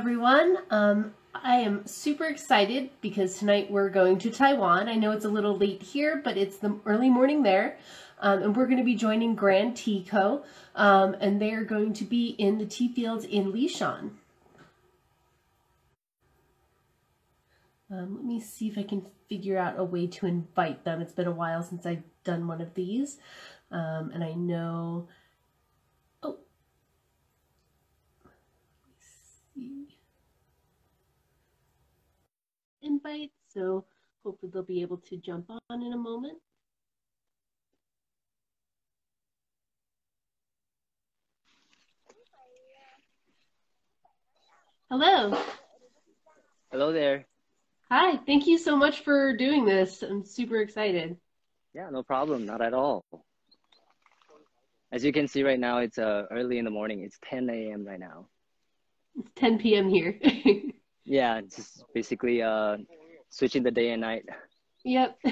everyone. Um, I am super excited because tonight we're going to Taiwan. I know it's a little late here, but it's the early morning there. Um, and we're going to be joining Grand Tea Co. Um, and they are going to be in the tea fields in Lishan. Um, let me see if I can figure out a way to invite them. It's been a while since I've done one of these. Um, and I know invite, so hopefully they'll be able to jump on in a moment. Hello. Hello there. Hi, thank you so much for doing this. I'm super excited. Yeah, no problem, not at all. As you can see right now, it's uh, early in the morning. It's 10 a.m. right now. It's 10 p.m. here. yeah, just basically uh, switching the day and night. Yep.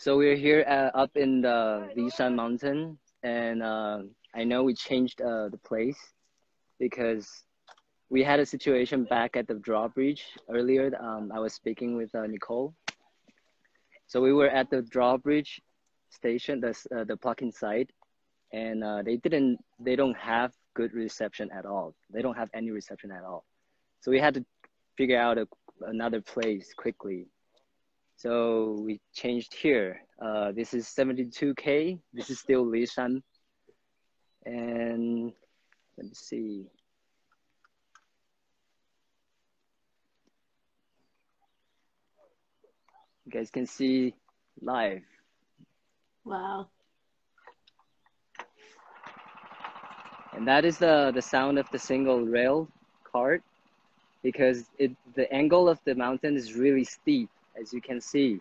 So we're here uh, up in the Lishan Mountain, and uh, I know we changed uh, the place because we had a situation back at the drawbridge earlier. Um, I was speaking with uh, Nicole. So we were at the drawbridge station, the uh, the plug-in site, and uh, they didn't, they don't have good reception at all. They don't have any reception at all. So we had to figure out a, another place quickly. So we changed here. Uh, this is 72K. This is still Lishan. And let me see. You guys can see live. Wow. And that is the, the sound of the single rail cart because it, the angle of the mountain is really steep, as you can see.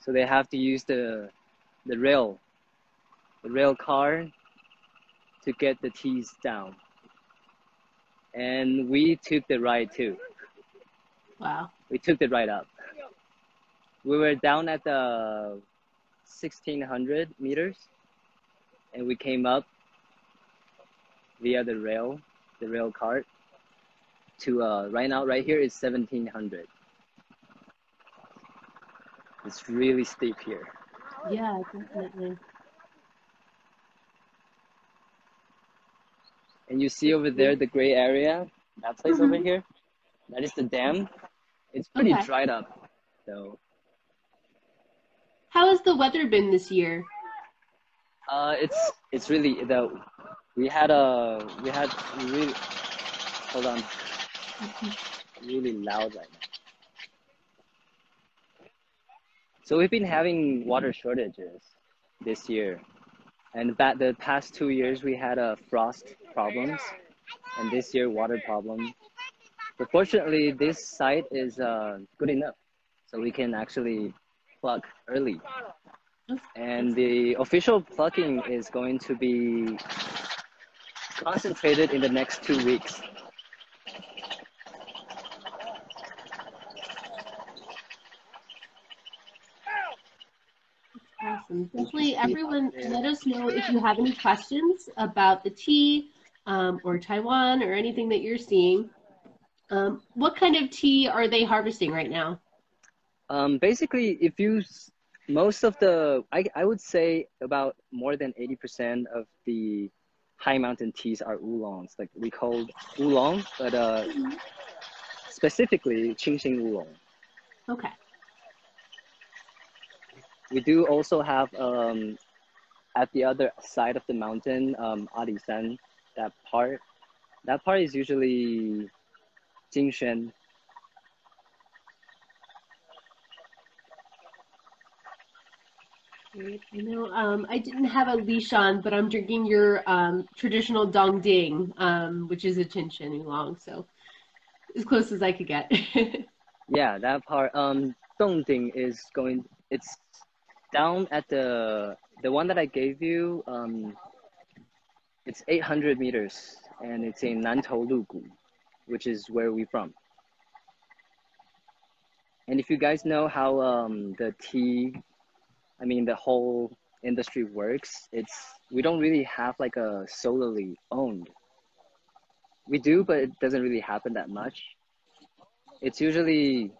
So they have to use the, the rail, the rail car to get the teas down. And we took the ride too. Wow. We took the ride up. We were down at the 1600 meters and we came up via the rail, the rail cart to uh, right now, right here is 1700. It's really steep here. Yeah, definitely. And you see over there the gray area, that place mm-hmm. over here, that is the dam. It's pretty okay. dried up, so. How has the weather been this year? Uh, it's it's really the we had a we had really hold on really loud right now. So we've been having water shortages this year. And that the past two years we had a uh, frost problems and this year water problem. But fortunately this site is uh, good enough. So we can actually pluck early. And the official plucking is going to be concentrated in the next two weeks. Definitely, everyone, let us know if you have any questions about the tea um, or Taiwan or anything that you're seeing. Um, what kind of tea are they harvesting right now? Um, basically, if you, most of the, I, I would say about more than 80% of the high mountain teas are oolongs. Like we call oolong, but uh, mm-hmm. specifically Qingxin oolong. Okay we do also have um, at the other side of the mountain, um, that part. That part is usually Jingshen. I know um, I didn't have a Lishan, but I'm drinking your um, traditional Dongding, um, which is a Qingxin oolong, so as close as I could get. yeah, that part. Um, Dongding is going. It's down at the the one that I gave you, um, it's 800 meters, and it's in Nantou Lugu, which is where we're from. And if you guys know how um, the tea, I mean the whole industry works, it's we don't really have like a solely owned. we do, but it doesn't really happen that much. It's usually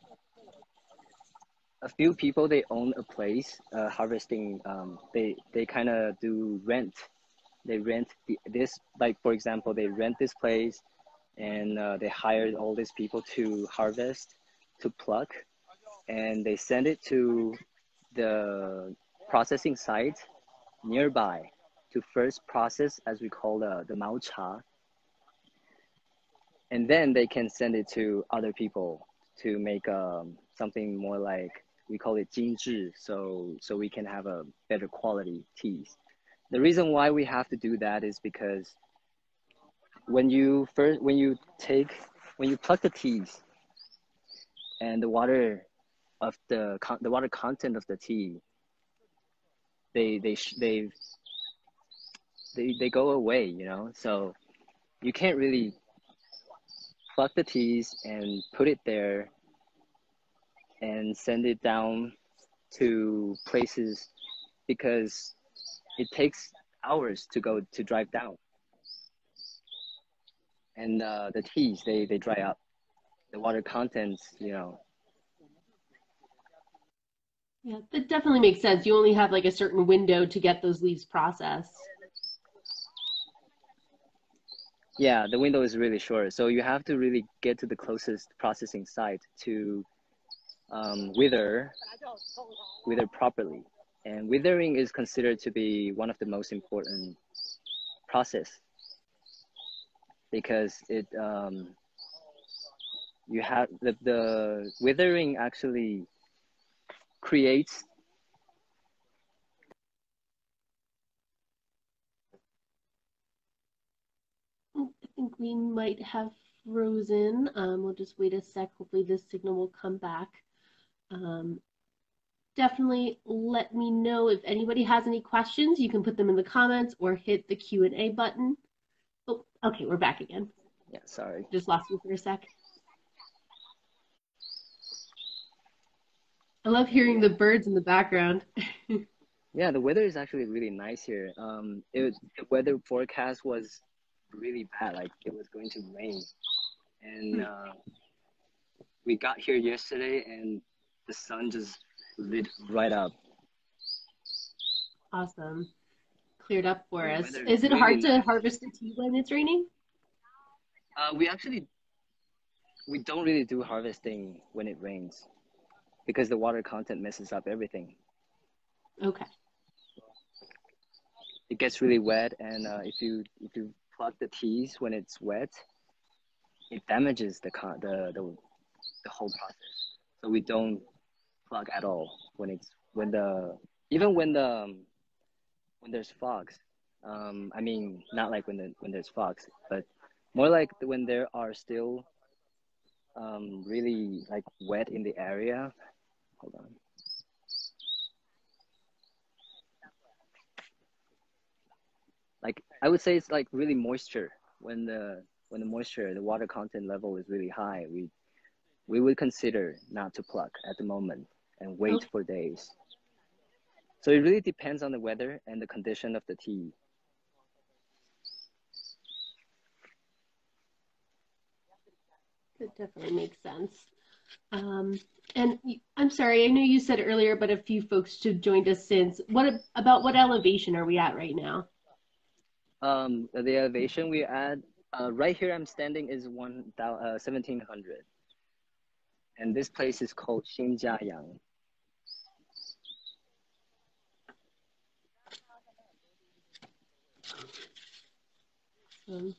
a few people they own a place uh, harvesting. Um, they they kind of do rent. They rent the, this like for example they rent this place, and uh, they hire all these people to harvest, to pluck, and they send it to the processing site nearby to first process as we call the the mao cha and then they can send it to other people to make um, something more like we call it 精致 so so we can have a better quality teas. The reason why we have to do that is because when you first when you take when you pluck the teas and the water of the the water content of the tea they they they they, they go away you know? So you can't really pluck the teas and put it there and send it down to places because it takes hours to go to drive down. And uh, the teas they, they dry up. The water contents you know. Yeah that definitely makes sense. You only have like a certain window to get those leaves processed. Yeah the window is really short so you have to really get to the closest processing site to um, wither wither properly and withering is considered to be one of the most important process because it um, you have the, the withering actually creates I think we might have frozen. Um, we'll just wait a sec. Hopefully this signal will come back. Um, definitely let me know if anybody has any questions. You can put them in the comments or hit the Q&A button. Oh, okay, we're back again. Yeah, sorry. Just lost you for a sec. I love hearing the birds in the background. yeah, the weather is actually really nice here. Um, it, the weather forecast was really bad. Like it was going to rain, and hmm. uh, we got here yesterday, and the sun just lit right up. Awesome, cleared up for the us. Is it hard to harvest the tea when it's raining? Uh, we actually we don't really do harvesting when it rains because the water content messes up everything. Okay. It gets really wet, and uh, if you if you pluck the teas when it's wet, it damages the the the, the whole process. So we don't plug at all when it's when the even when the um, when there's fogs. Um, I mean, not like when the when there's fogs, but more like when there are still um, really like wet in the area. Hold on. like I would say it's like really moisture when the when the moisture the water content level is really high we we would consider not to pluck at the moment and wait okay. for days so it really depends on the weather and the condition of the tea that definitely makes sense um, and I'm sorry, I know you said earlier, but a few folks have joined us since. What about what elevation are we at right now? Um, the elevation we add uh, right here I'm standing is one uh, 1700. And this place is called Xinjiayang. Um,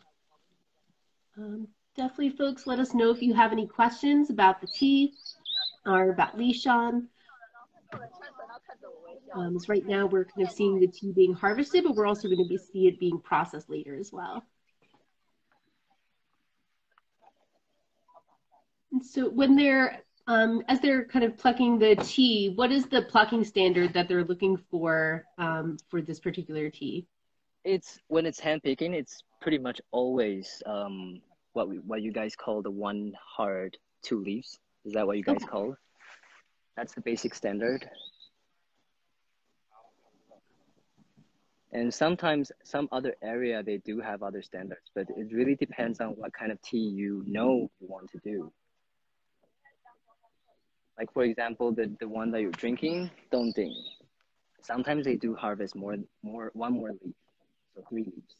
um, definitely, folks, let us know if you have any questions about the tea or about Lishan. Um, so right now we're kind of seeing the tea being harvested, but we're also going to be see it being processed later as well. And so when they're um, as they're kind of plucking the tea, what is the plucking standard that they're looking for um, for this particular tea? It's when it's hand picking, it's pretty much always um, what we, what you guys call the one heart two leaves. Is that what you guys okay. call? That's the basic standard. And sometimes some other area they do have other standards, but it really depends on what kind of tea you know you want to do. Like for example, the, the one that you're drinking, Dongding. Sometimes they do harvest more more one more leaf, so three leaves.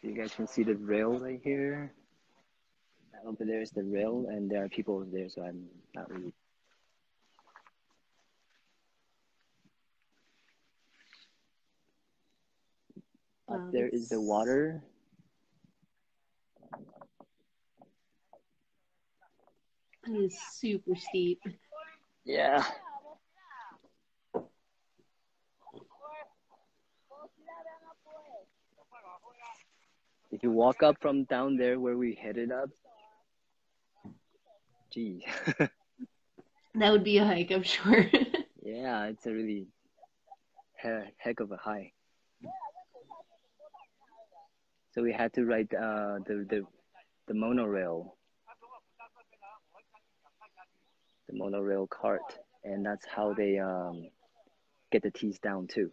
So you guys can see the rail right here. Over there is the rail, and there are people over there, so I'm not really. Up Wow, um, there is the water. It is super steep. Yeah. If you walk up from down there where we headed up, gee, That would be a hike, I'm sure. yeah, it's a really he- heck of a high. So we had to ride uh, the the the monorail, the monorail cart, and that's how they um, get the teas down too.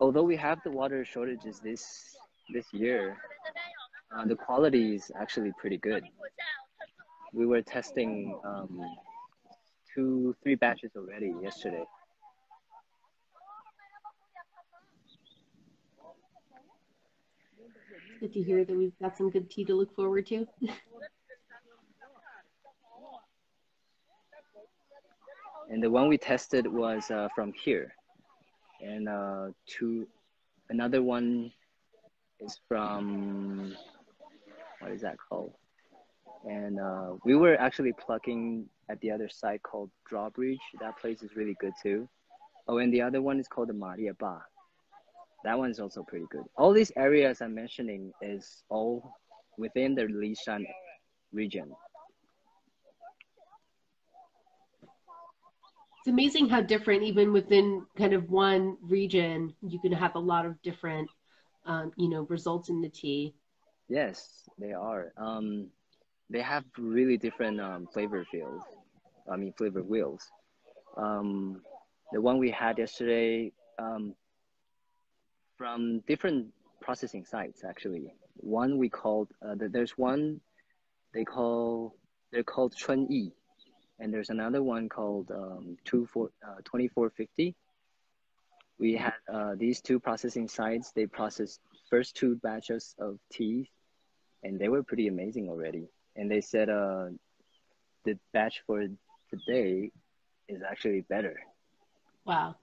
Although we have the water shortages this this year, uh, the quality is actually pretty good. We were testing um, two, three batches already yesterday. Good to hear that we've got some good tea to look forward to. and the one we tested was uh, from here. And uh, two another one is from what is that called? And uh, we were actually plucking at the other side called drawbridge. That place is really good too. Oh and the other one is called the maria ba that one's also pretty good all these areas i'm mentioning is all within the lishan region It's amazing how different, even within kind of one region, you can have a lot of different, um, you know, results in the tea. Yes, they are. Um, they have really different um, flavor fields. I mean, flavor wheels. Um, the one we had yesterday um, from different processing sites, actually. One we called, uh, there's one they call, they're called Chun Yi. And there's another one called um, two four, uh, 2450. We had uh, these two processing sites. They processed first two batches of teas and they were pretty amazing already. And they said uh, the batch for today is actually better. Wow.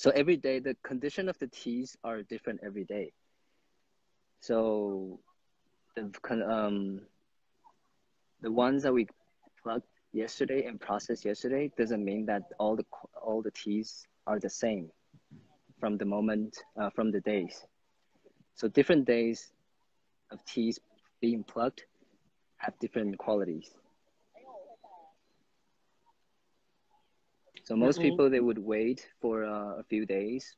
So every day, the condition of the teas are different every day. So the um, the ones that we plugged yesterday and processed yesterday doesn't mean that all the all the teas are the same from the moment uh, from the days. So different days of teas being plugged have different qualities. So most Definitely. people they would wait for uh, a few days.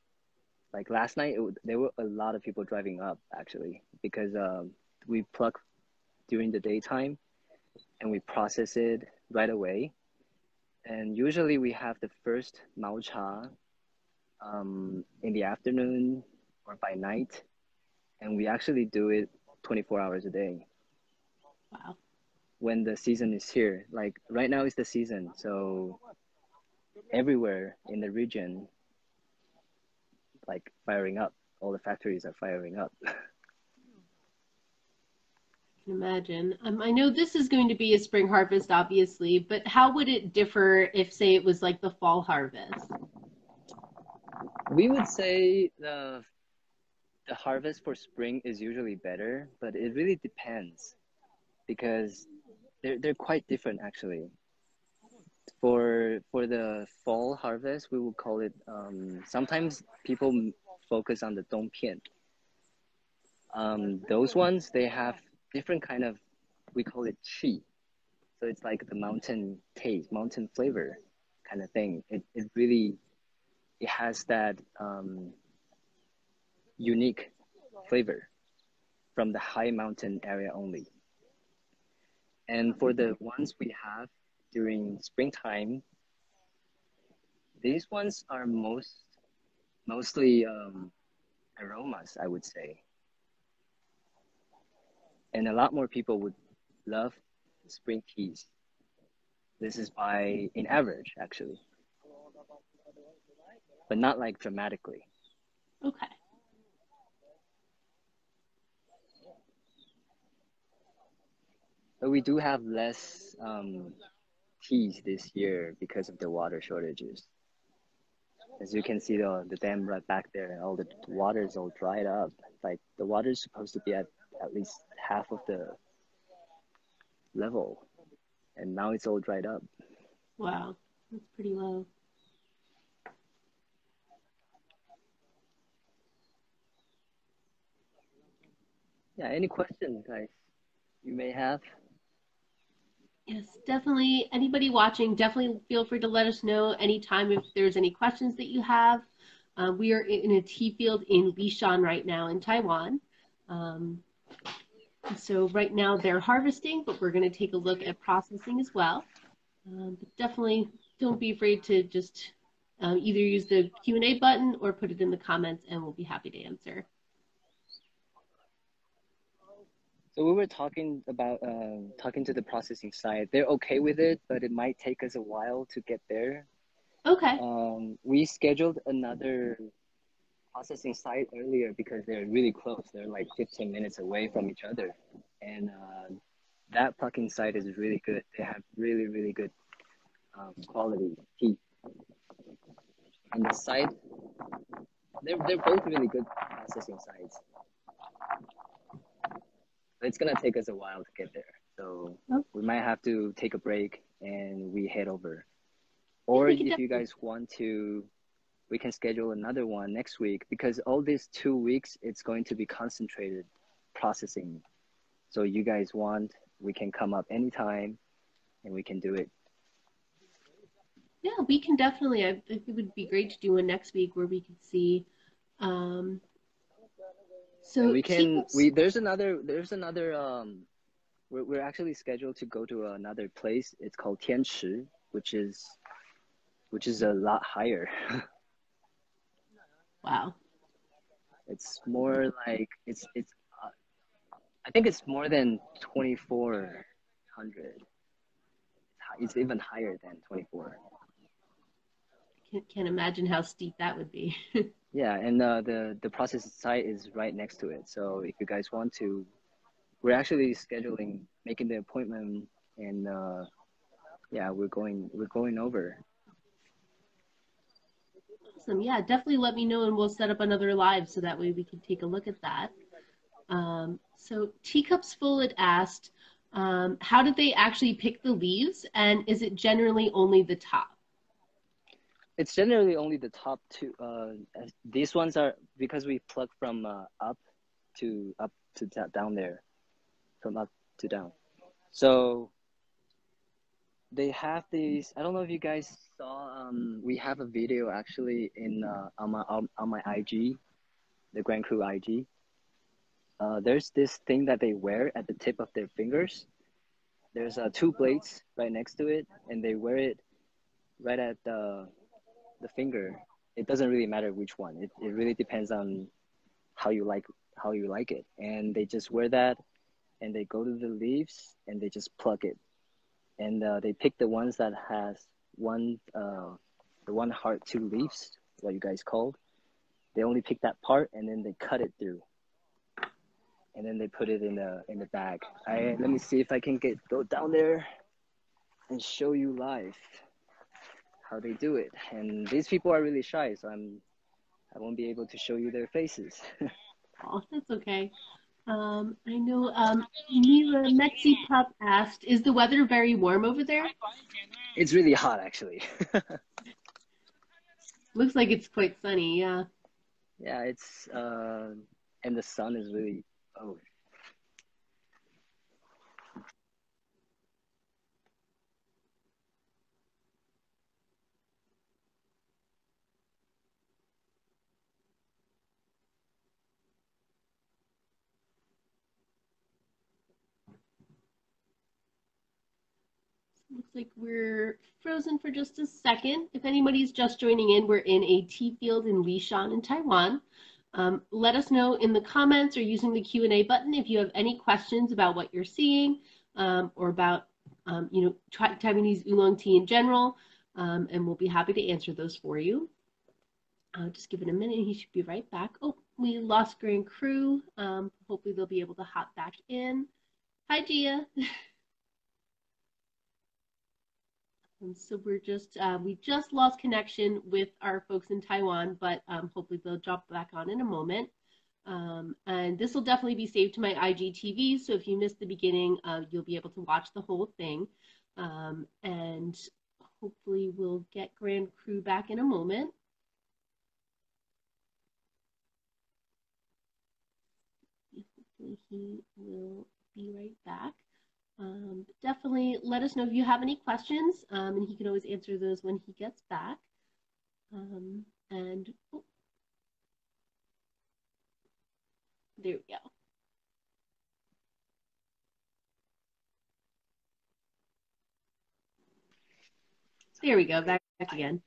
Like last night, it would, there were a lot of people driving up actually because um, we pluck during the daytime and we process it right away. And usually we have the first mao cha um, in the afternoon or by night, and we actually do it 24 hours a day Wow. when the season is here. Like right now is the season, so everywhere in the region, like firing up. All the factories are firing up. I can imagine. Um, I know this is going to be a spring harvest, obviously, but how would it differ if, say, it was like the fall harvest? we would say the the harvest for spring is usually better, but it really depends because they're they're quite different actually. For for the fall harvest, we would call it. Um, sometimes people focus on the dongpian. Um, those ones they have different kind of. We call it qi. So it's like the mountain taste, mountain flavor kind of thing. It, it really, it has that um, unique flavor from the high mountain area only. And for the ones we have during springtime, these ones are most mostly um, aromas, I would say. And a lot more people would love spring teas. This is by in average actually. But not like dramatically. Okay. But we do have less um, teas this year because of the water shortages. As you can see, the, the dam right back there, and all the water is all dried up. Like the water is supposed to be at at least half of the level, and now it's all dried up. Wow, that's pretty low. Yeah, any questions, guys, you may have? Yes, definitely. Anybody watching, definitely feel free to let us know anytime if there's any questions that you have. Uh, we are in a tea field in Lishan right now in Taiwan. Um, so right now they're harvesting, but we're going to take a look at processing as well. Um, but definitely don't be afraid to just um, either use the Q&A button or put it in the comments and we'll be happy to answer. So we were talking about uh, talking to the processing side. They're okay with it, but it might take us a while to get there. Okay. Um, we scheduled another processing site earlier because they're really close. They're like 15 minutes away from each other, and uh, that plucking site is really good. They have really really good um, quality tea. And the site, they're they're both really good processing sites it's gonna take us a while to get there. So we might have to take a break and we head over. Or if you guys want to, we can schedule another one next week because all these two weeks it's going to be concentrated processing. So you guys want, we can come up anytime and we can do it. Yeah, we can definitely. I think it would be great to do one next week where we could see um, so and we can we there's another there's another um we're we're actually scheduled to go to another place. It's called Tianchi, which is which is a lot higher. wow. It's more like it's it's uh, I think it's more than 2400. It's even higher than 24. Can't, can't imagine how steep that would be. Yeah, and uh, the the process site is right next to it. So if you guys want to, we're actually scheduling, making the appointment, and uh, yeah, we're going we're going over. Awesome. Yeah, definitely let me know, and we'll set up another live so that way we can take a look at that. Um, so Teacups Full had asked, um, how did they actually pick the leaves, and is it generally only the top? It's generally only the top two. Uh, these ones are because we plug from uh, up to up to down there, from up to down. So they have these. I don't know if you guys saw. Um, we have a video actually in uh, on my on, on my IG, the Grand Crew IG. Uh, there's this thing that they wear at the tip of their fingers. There's uh, two blades right next to it, and they wear it right at the the finger, it doesn't really matter which one. It, it really depends on how you like how you like it. And they just wear that, and they go to the leaves and they just pluck it, and uh, they pick the ones that has one uh, the one heart two leaves, what you guys called. They only pick that part and then they cut it through, and then they put it in the in the bag. I let me see if I can get go down there and show you live how they do it. And these people are really shy, so I'm I won't be able to show you their faces. oh, that's okay. Um, I know um, Mira Mexi Pup asked, "Is the weather very warm over there?" It's really hot, actually. Looks like it's quite sunny. Yeah. Yeah, it's uh, and the sun is really oh looks like we're frozen for just a second. If anybody's just joining in, we're in a tea field in Lishan in Taiwan. Um, let us know in the comments or using the Q&A button if you have any questions about what you're seeing um, or about, um, you know, Taiwanese oolong tea in general, um, and we'll be happy to answer those for you. Uh, just give it a minute. He should be right back. Oh, we lost Grand Crew. Um, hopefully they'll be able to hop back in. Hi, Gia. And so we're just, uh, we just lost connection with our folks in Taiwan, but um, hopefully they'll drop back on in a moment. Um, and this will definitely be saved to my IGTV. So if you missed the beginning, uh, you'll be able to watch the whole thing. Um, and hopefully we'll get Grand Crew back in a moment. Hopefully he will be right back. Um, definitely let us know if you have any questions, um, and he can always answer those when he gets back. Um, and oh, there we go. There we go, back, back again.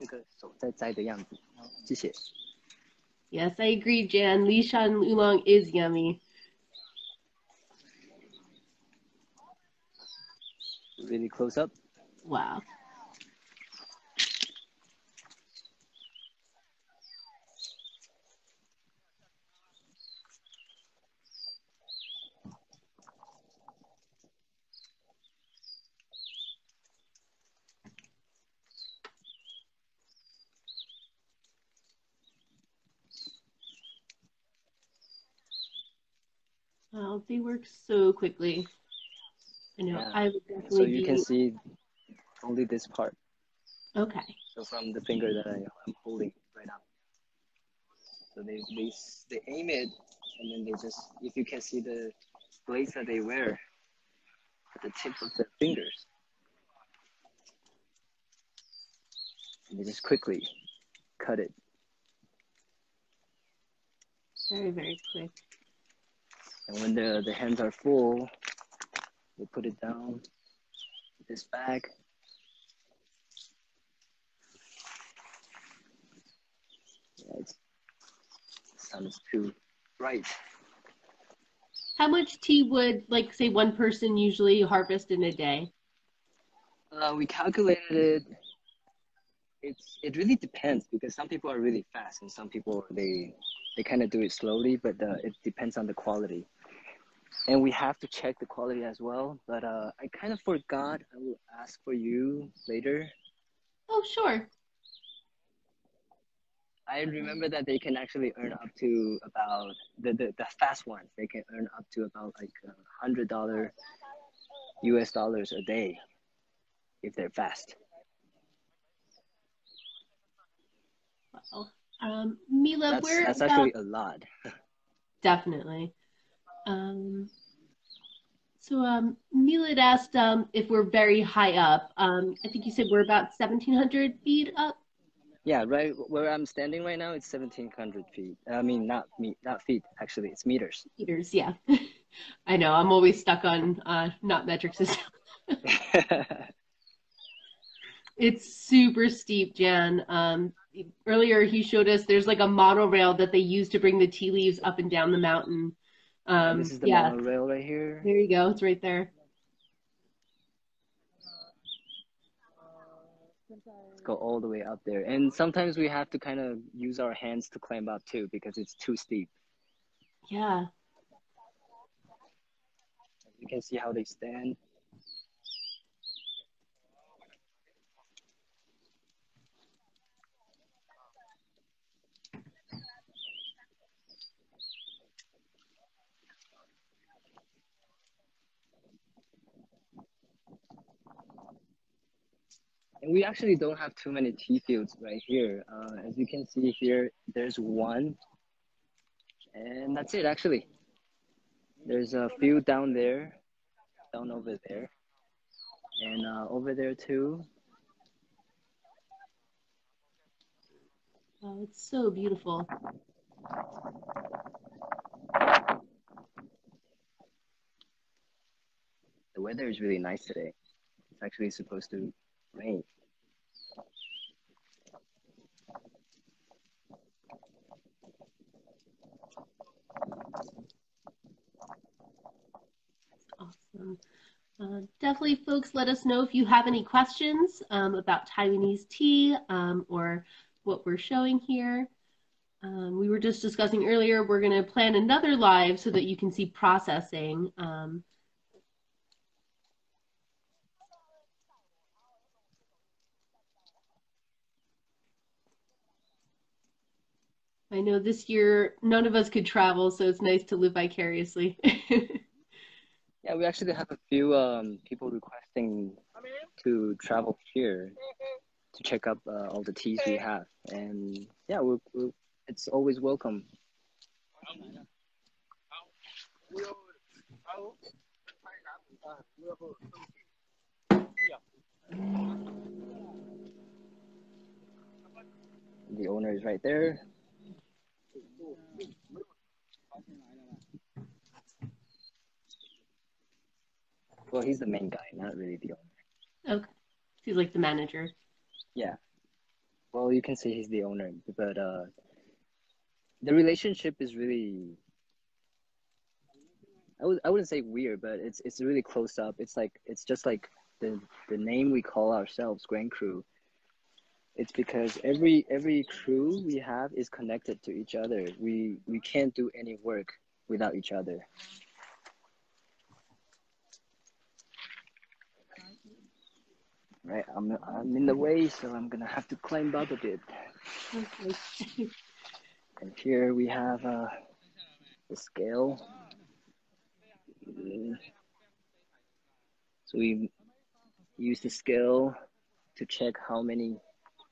Yes, I agree, Jan. Lishan Oolong is yummy. Really close up. Wow. Wow, they work so quickly. I know. Yeah. I would definitely. So you be... can see only this part. Okay. So from the finger that I, am holding right now. So they, they they aim it, and then they just if you can see the blades that they wear at the tips of their fingers. And they just quickly cut it. Very, very quick. And when the, the hands are full, we put it down this bag. Yeah, it's, the sun is too bright. How much tea would, like, say, one person usually harvest in a day? Uh, we calculated it. It's it really depends because some people are really fast and some people they they kind of do it slowly, but uh, it depends on the quality and we have to check the quality as well. But uh, I kind of forgot. I will ask for you later. Oh, sure. I remember that they can actually earn up to about the, the, the fast ones. They can earn up to about like a hundred dollar U.S. dollars a day if they're fast. Wow. Um, Mila, that's, where that's actually a lot. Definitely. Um, so um, Milad asked um, if we're very high up. Um, I think you said we're about 1,700 feet up. Yeah, right where I'm standing right now, it's 1,700 feet. I mean, not me, not feet. Actually, it's meters. Meters, yeah. I know. I'm always stuck on uh, not metric system. it's super steep, Jan. Um, earlier he showed us there's like a monorail that they use to bring the tea leaves up and down the mountain. Um, this is the yeah. monorail right here. There you go. It's right there. Let's go all the way up there, and sometimes we have to kind of use our hands to climb up too because it's too steep. Yeah. You can see how they stand. And we actually don't have too many tea fields right here. Uh, as you can see here, there's one. And that's it actually. There's a few down there, down over there. And uh, over there too. Oh, it's so beautiful. The weather is really nice today. It's actually supposed to rain. Awesome. Uh, definitely, folks, let us know if you have any questions um, about Taiwanese tea um, or what we're showing here. Um, we were just discussing earlier, we're going to plan another live so that you can see processing. Um, I know this year none of us could travel, so it's nice to live vicariously. yeah, we actually have a few um, people requesting to travel here to check up uh, all the teas we have, and yeah, we we it's always welcome. The owner is right there. Well, he's the main guy, not really the owner. Okay. He's like the manager. Yeah. Well, you can say he's the owner, but uh, the relationship is really. I would I wouldn't say weird, but it's it's really close up. It's like it's just like the the name we call ourselves, Grand Crew. It's because every every crew we have is connected to each other. We we can't do any work without each other. Right, I'm I'm in the way, so I'm gonna have to climb up a bit. Okay. And here we have uh, the scale. So we use the scale to check how many,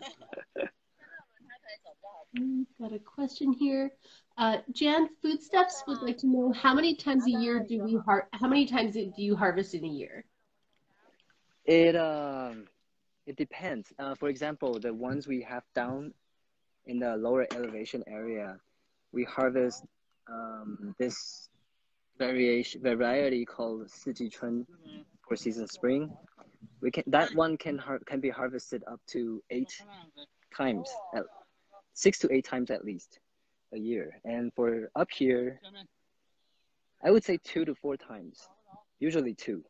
Got a question here. Uh, Jan, Foodstuffs would like to know how many times a year do we har- how many times do you harvest in a year? It um it depends. Uh, for example, the ones we have down in the lower elevation area, we harvest um, this variation variety called Siji Chun for season spring. We can that one can har- can be harvested up to eight times, at, six to eight times at least a year. And for up here, I would say two to four times, usually two.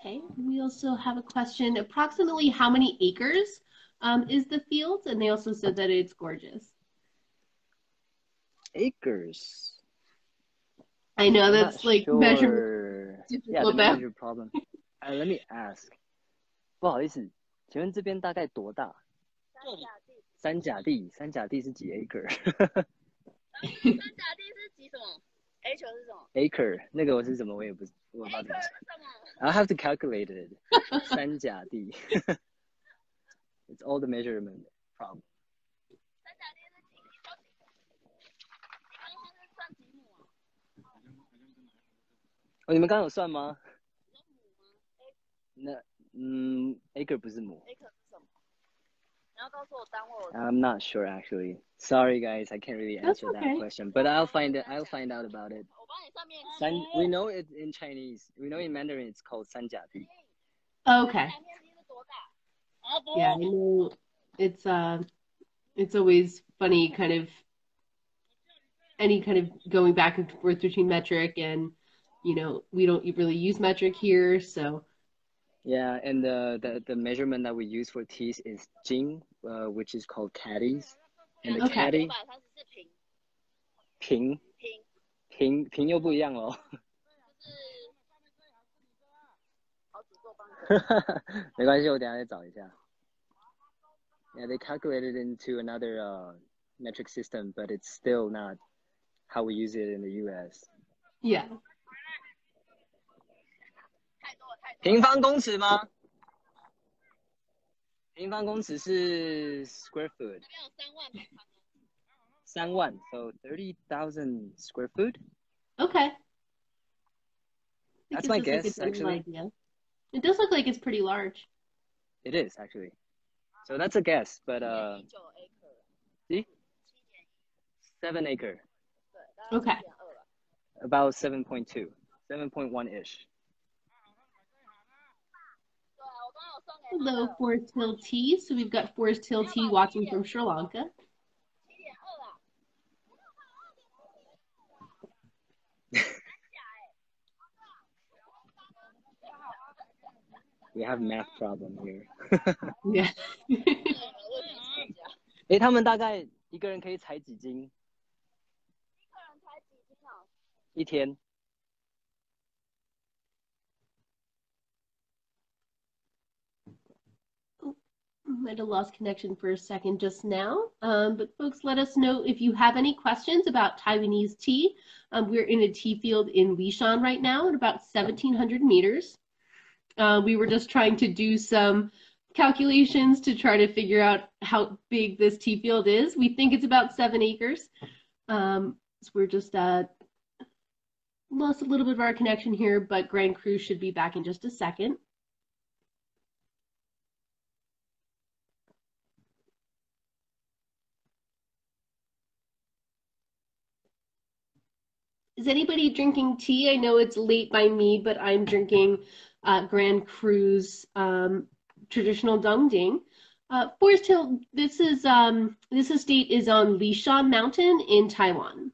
Okay. We also have a question. Approximately how many acres um, is the field? And they also said that it's gorgeous. Acres. I know that's like sure. measurement Yeah, the measure problem. Uh, let me ask. 不好意思，请问这边大概多大？三甲地，三甲地是几 acre？三甲地是几什么？A 球是什么 acre 那个我是什么我也不我不知道怎么？acre 算。是什么？ I have to calculate it. 三甲地。It's all the measurement problem. 哦，你们刚刚有算吗？你说亩吗那嗯，acre 不是亩。 ？acre 是什么？你要告诉我单位，我 I'm not sure actually. Sorry guys, I can't really That's answer that okay. question, but I'll find it. I'll find out about it. 我帮你上面三 we know it in Chinese. We know in Mandarin it's called 三甲地。 Okay. 三面积是多大？啊不 Yeah, I know it's uh it's always funny kind of any kind of going back and forth between metric and you know, we don't really use metric here, so. Yeah, and the, the, the measurement that we use for teas is Jing, uh, which is called catties. And the okay. catty. 平平平又不一样喽。没关系，我等下再找一下。Yeah, they calculated into another uh, metric system, but it's still not how we use it in the U.S. Yeah. 平方公尺吗？平方公尺是 square foot，这边有三万平方公尺。三万，so thirty thousand square foot. Okay. That That's gives my us, like, a guess, general actually. idea. It does look like it's pretty large. It is actually. So that's a guess, but uh, 七点一九 acre，咦七点一， seven acre, 对，大概 Okay. 七点二吧。 about seven point two, seven point one ish. Hello, 的 Forest Hill Tea. So we've got Forest Hill Tea watching from Sri Lanka. 七点二啊。 We have math problem here. Yeah. 问题吵架。诶，他们大概一个人可以采几斤？一个人才几斤啊？一天？ Might have lost connection for a second just now. Um, but folks, let us know if you have any questions about Taiwanese tea. Um, we're in a tea field in Lishan right now at about 1,700 meters. Uh, we were just trying to do some calculations to try to figure out how big this tea field is. We think it's about seven acres. Um, so we're just uh, lost a little bit of our connection here, but Grand Crew should be back in just a second. Is anybody drinking tea? I know it's late by me, but I'm drinking uh, Grand Crew's um, traditional Dongding. Uh, Forest Hill, this is um, this estate is on Lishan Mountain in Taiwan.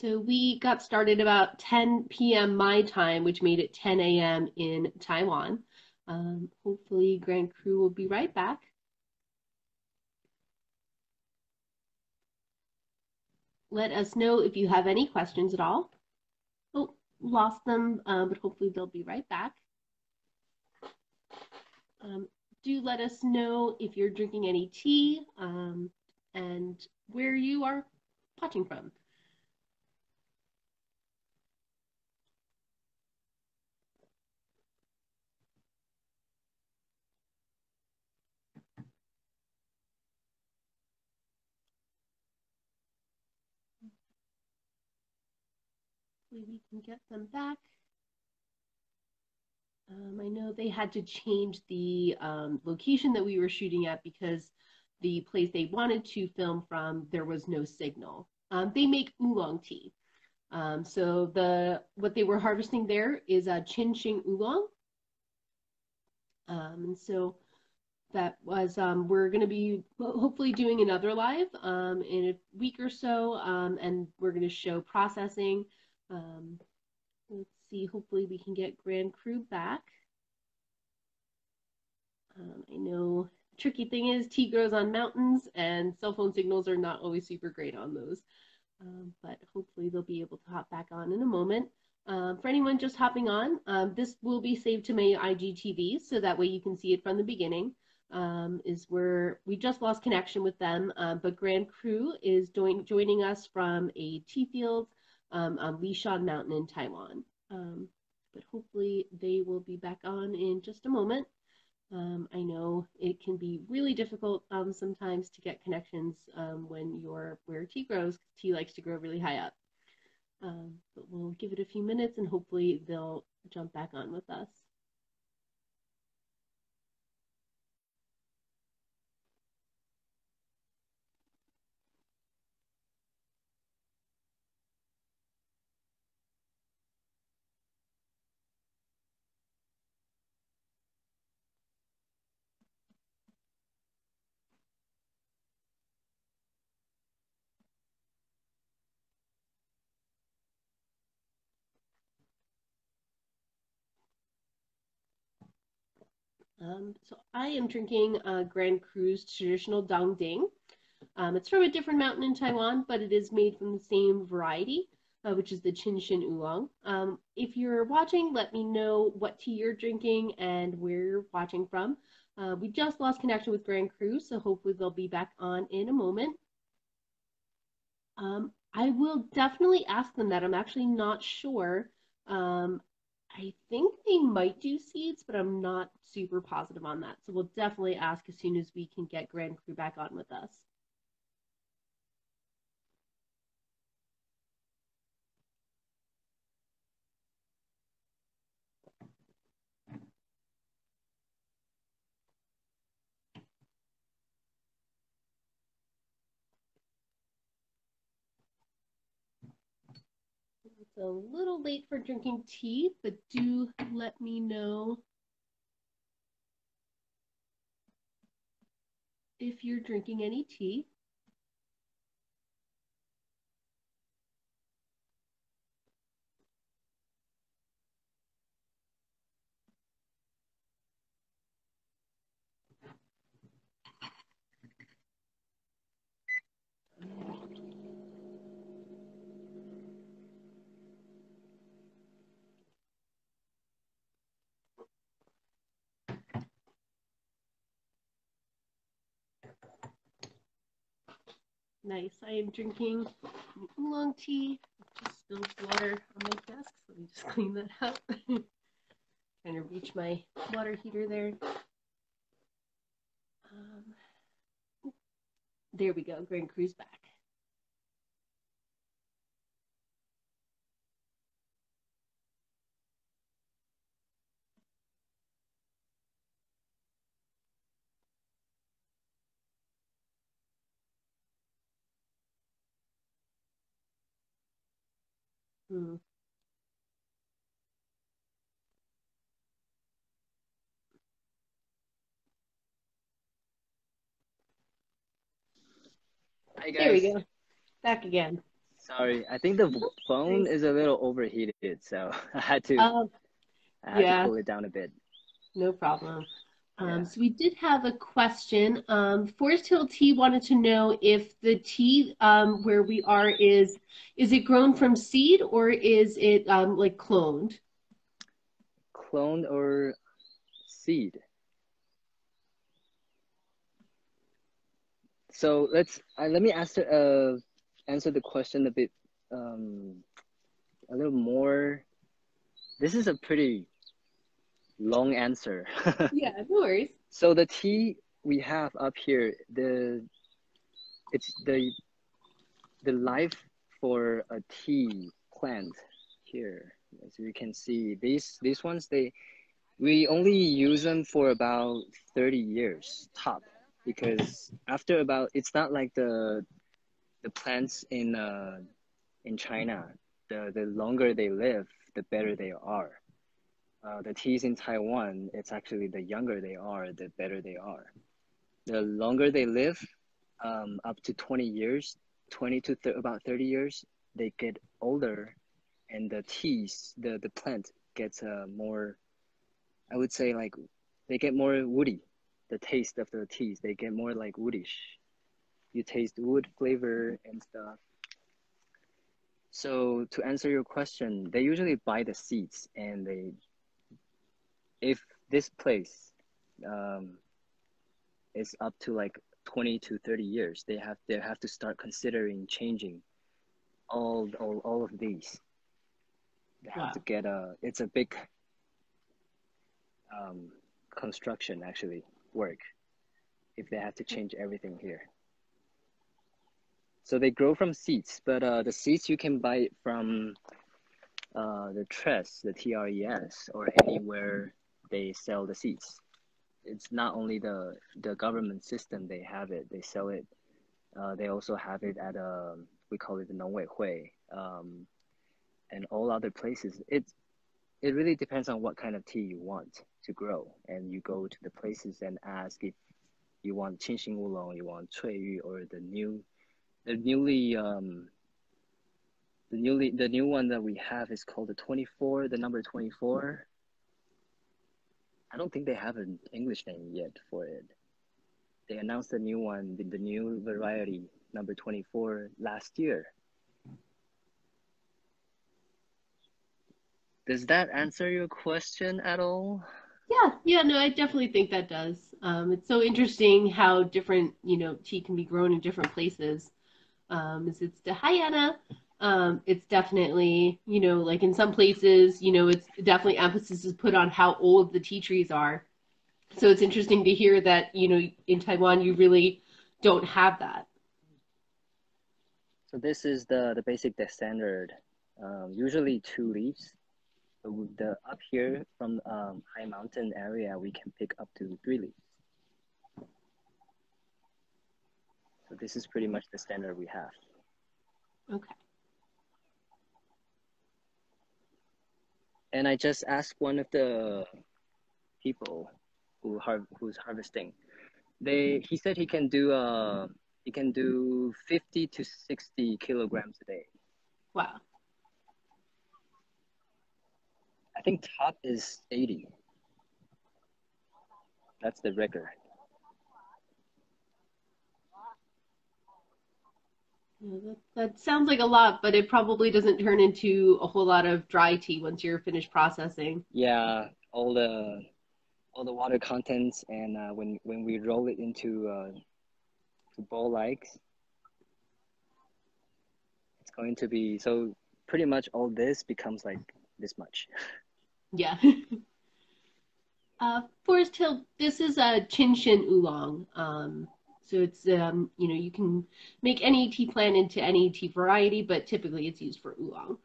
So we got started about 10 p.m. my time, which made it 10 a.m. in Taiwan. Um, hopefully, Grand Crew will be right back. Let us know if you have any questions at all. Oh, lost them, uh, but hopefully they'll be right back. Um, do let us know if you're drinking any tea um, and where you are watching from. Hopefully we can get them back. Um, I know they had to change the um, location that we were shooting at because the place they wanted to film from, there was no signal. Um, they make oolong tea. Um, so the what they were harvesting there is a Chin oolong. Um, and so that was um, we're going to be hopefully doing another live in a week or so, and we're going to show processing. Um, let's see. Hopefully, we can get Grand Crew back. Um, I know the tricky thing is tea grows on mountains, and cell phone signals are not always super great on those. Um, but hopefully, they'll be able to hop back on in a moment. Um, for anyone just hopping on, um, this will be saved to my IGTV, so that way you can see it from the beginning. Um, is where we just lost connection with them, uh, but Grand Crew is join, joining us from a tea field um, on Lishan Mountain in Taiwan. Um, but hopefully they will be back on in just a moment. Um, I know it can be really difficult um, sometimes to get connections um, when you're where tea grows, Tea likes to grow really high up. Um, but we'll give it a few minutes and hopefully they'll jump back on with us. Um, so I am drinking uh, Grand Crew's traditional Dongding. Um, it's from a different mountain in Taiwan, but it is made from the same variety. uh, which is the Chin Oolong. Um, if you're watching, let me know what tea you're drinking and where you're watching from. Uh, we just lost connection with Grand Cru, so hopefully they'll be back on in a moment. Um, I will definitely ask them that. I'm actually not sure. Um, I think they might do seeds, but I'm not super positive on that. So we'll definitely ask as soon as we can get Grand Crew back on with us. A little late for drinking tea, but do let me know if you're drinking any tea. Nice. I am drinking oolong tea. Just spilled water on my desk. So let me just clean that up. Trying to reach my water heater there. Um, there we go. Grand Crew's back. Hmm. Hi There we go. Back again. Sorry, I think the phone is a little overheated, so I had to Um, I had yeah. to cool it down a bit. no problem. Um, Yeah. so we did have a question. Um, Forest Hill Tea wanted to know if the tea um, where we are is is it grown from seed or is it um, like cloned? Cloned or seed? So let's uh, let me answer uh answer the question a bit um a little more. This is a pretty long answer. Yeah, no worries. So the tea we have up here, the it's the the life for a tea plant here. As you can see, these these ones they we only use them for about 30 years top because after about it's not like the the plants in uh in China the the longer they live the better they are uh, the teas in Taiwan it's actually the younger they are the better they are the longer they live um, up to 20 years 20 to th- about 30 years they get older and the teas the the plant gets uh, more I would say like they get more woody. The taste of the teas, they get more like woodish. You taste wood flavor and stuff. So to answer your question, they usually buy the seeds and they, if this place um, is up to like 20 to 30 years, they have they have to start considering changing all all, all of these. They have Wow. to get a it's a big um, construction actually work if they have to change everything here. So they grow from seeds, but uh, the seeds you can buy it from uh, the TRES, the T-R-E-S, or anywhere they sell the seats. It's not only the the government system they have it. They sell it. Uh, they also have it at a we call it the Nongwei Hui, um, and all other places. It it really depends on what kind of tea you want to grow, and you go to the places and ask if you want Qingxin Oolong, you want Cui Yu, or the new, the newly um, the newly the new one that we have is called the 24 the number 24 I don't think they have an English name yet for it. They announced the new one, the, the new variety, number 24, last year. does that answer your question at all? Yeah, yeah, no, I definitely think that does. Um, it's so interesting how different, you know, tea can be grown in different places. Um, is it's hi Anna. Um, it's definitely, you know, like in some places, you know, it's definitely emphasis is put on how old the tea trees are. So it's interesting to hear that, you know, in Taiwan you really don't have that. So this is the the basic the standard. Um, usually two leaves. So the up here from um, high mountain area, we can pick up to three leaves. So this is pretty much the standard we have. Okay. And I just asked one of the people who har- who's harvesting. They he said he can do uh he can do 50 to 60 kilograms a day. Wow. I think top is 80. That's the record. Yeah, that, that sounds like a lot, but it probably doesn't turn into a whole lot of dry tea once you're finished processing. Yeah, all the all the water contents and uh, when when we roll it into uh, bowl likes, it's going to be so pretty much all this becomes like this much. Yeah. uh, Forest Hill, this is a Qingxin oolong. Um, so it's um, you know, you can make any tea plant into any tea variety, but typically it's used for oolong.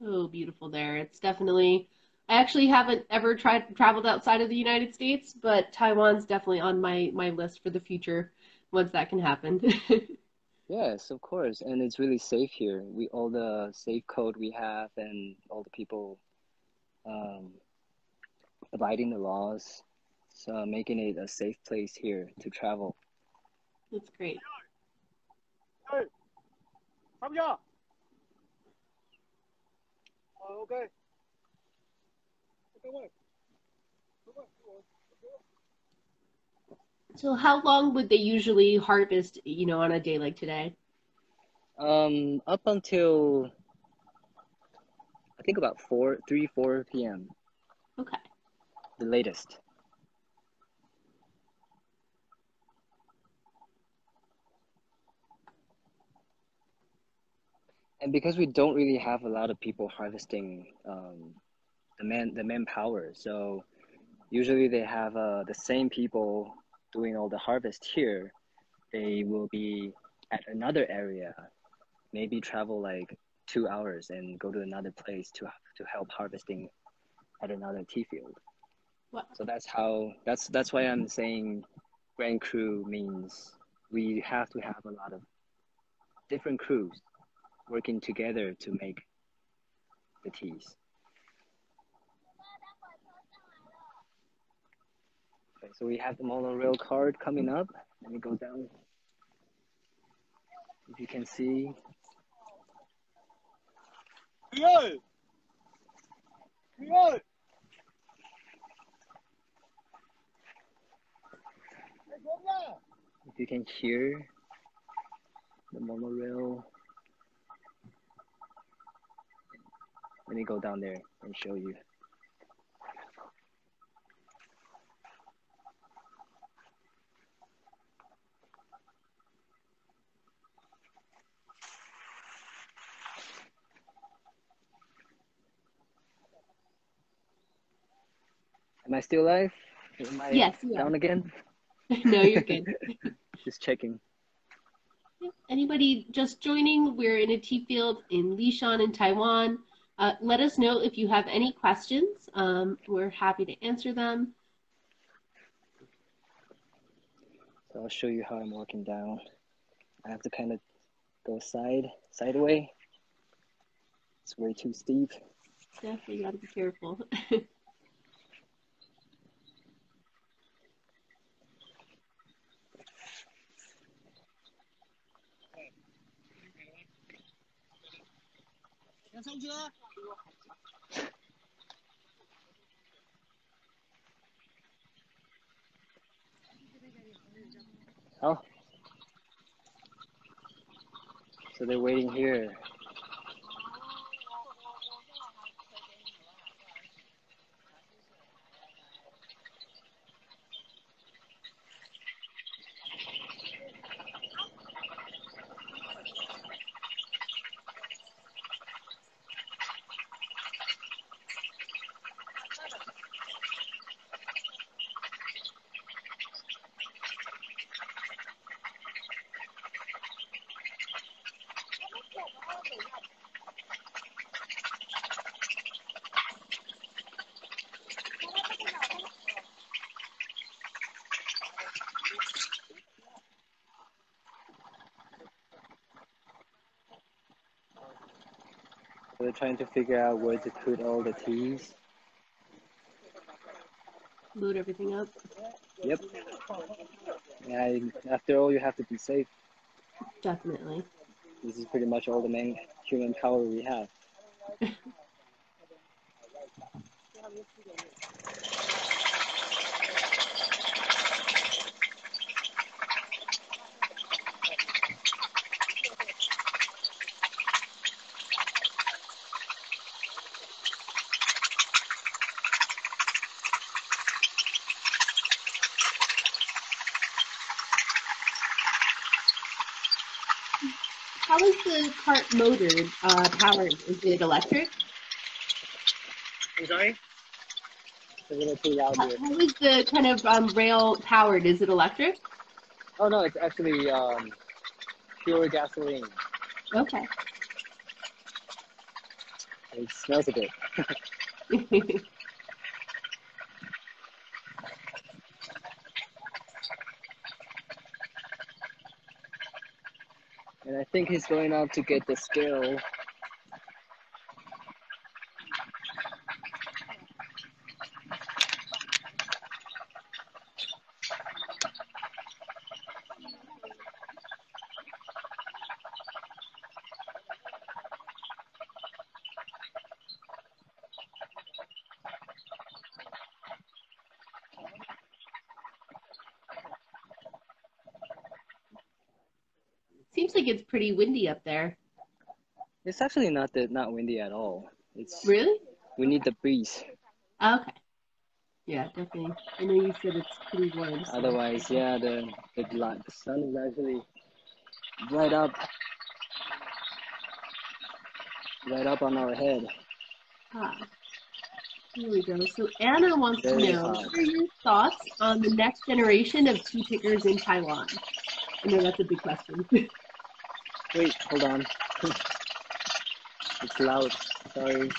So beautiful there. It's definitely I actually haven't ever tried traveled outside of the United States, but Taiwan's definitely on my my list for the future once that can happen. Yes, of course, and it's really safe here. We all the safe code we have, and all the people um, abiding the laws, so making it a safe place here to travel. That's great. Không chưa? Ờ, ok. Ok ơi. So how long would they usually harvest, you know, on a day like today? Um, up until I think about four, three, four p.m. Okay. the latest. And because we don't really have a lot of people harvesting um, the man the manpower, so usually they have uh, the same people doing all the harvest here. They will be at another area, maybe travel like two hours and go to another place to to help harvesting at another tea field. Wow. So that's how that's that's why I'm saying grand crew means we have to have a lot of different crews working together to make the teas. Okay, so we have the monorail card coming up. Let me go down. If you can see, Thúy ơi! Thúy ơi! Anh if you can hear the monorail. Let me go down there and show you. Am I still alive? Am I Yes, down again? no, you're good. Just checking. Anybody just joining? We're in a tea field in Lishan in Taiwan. Uh, let us know if you have any questions. Um, we're happy to answer them. So I'll show you how I'm walking down. I have to kind of go side, sideway. It's way too steep. Definitely got to be careful. 上车。好。So they're waiting here. Trying to figure out where to put all the teas. Load everything up. Yep. Yeah, after all, you have to be safe. Definitely. This is pretty much all the main human power we have. the cart motored, uh, powered? Is it electric? I'm sorry? It's a little too loud How, here. how is the kind of um, rail powered? Is it electric? Oh no, it's actually um, pure gasoline. Okay. It smells a bit. think he's going out to get the scale. Seems like it's pretty windy up there. It's actually not that not windy at all. It's Really? we need the breeze. Okay. Yeah, definitely. I know you said it's pretty warm. so- Otherwise, yeah, the the, the sun is actually right up, right up on our head. Ah. Here we go. So Anna wants to know hot. what are your thoughts on the next generation of tea pickers in Taiwan? I know that's a big question. Wait, hold on. it's loud. Sorry.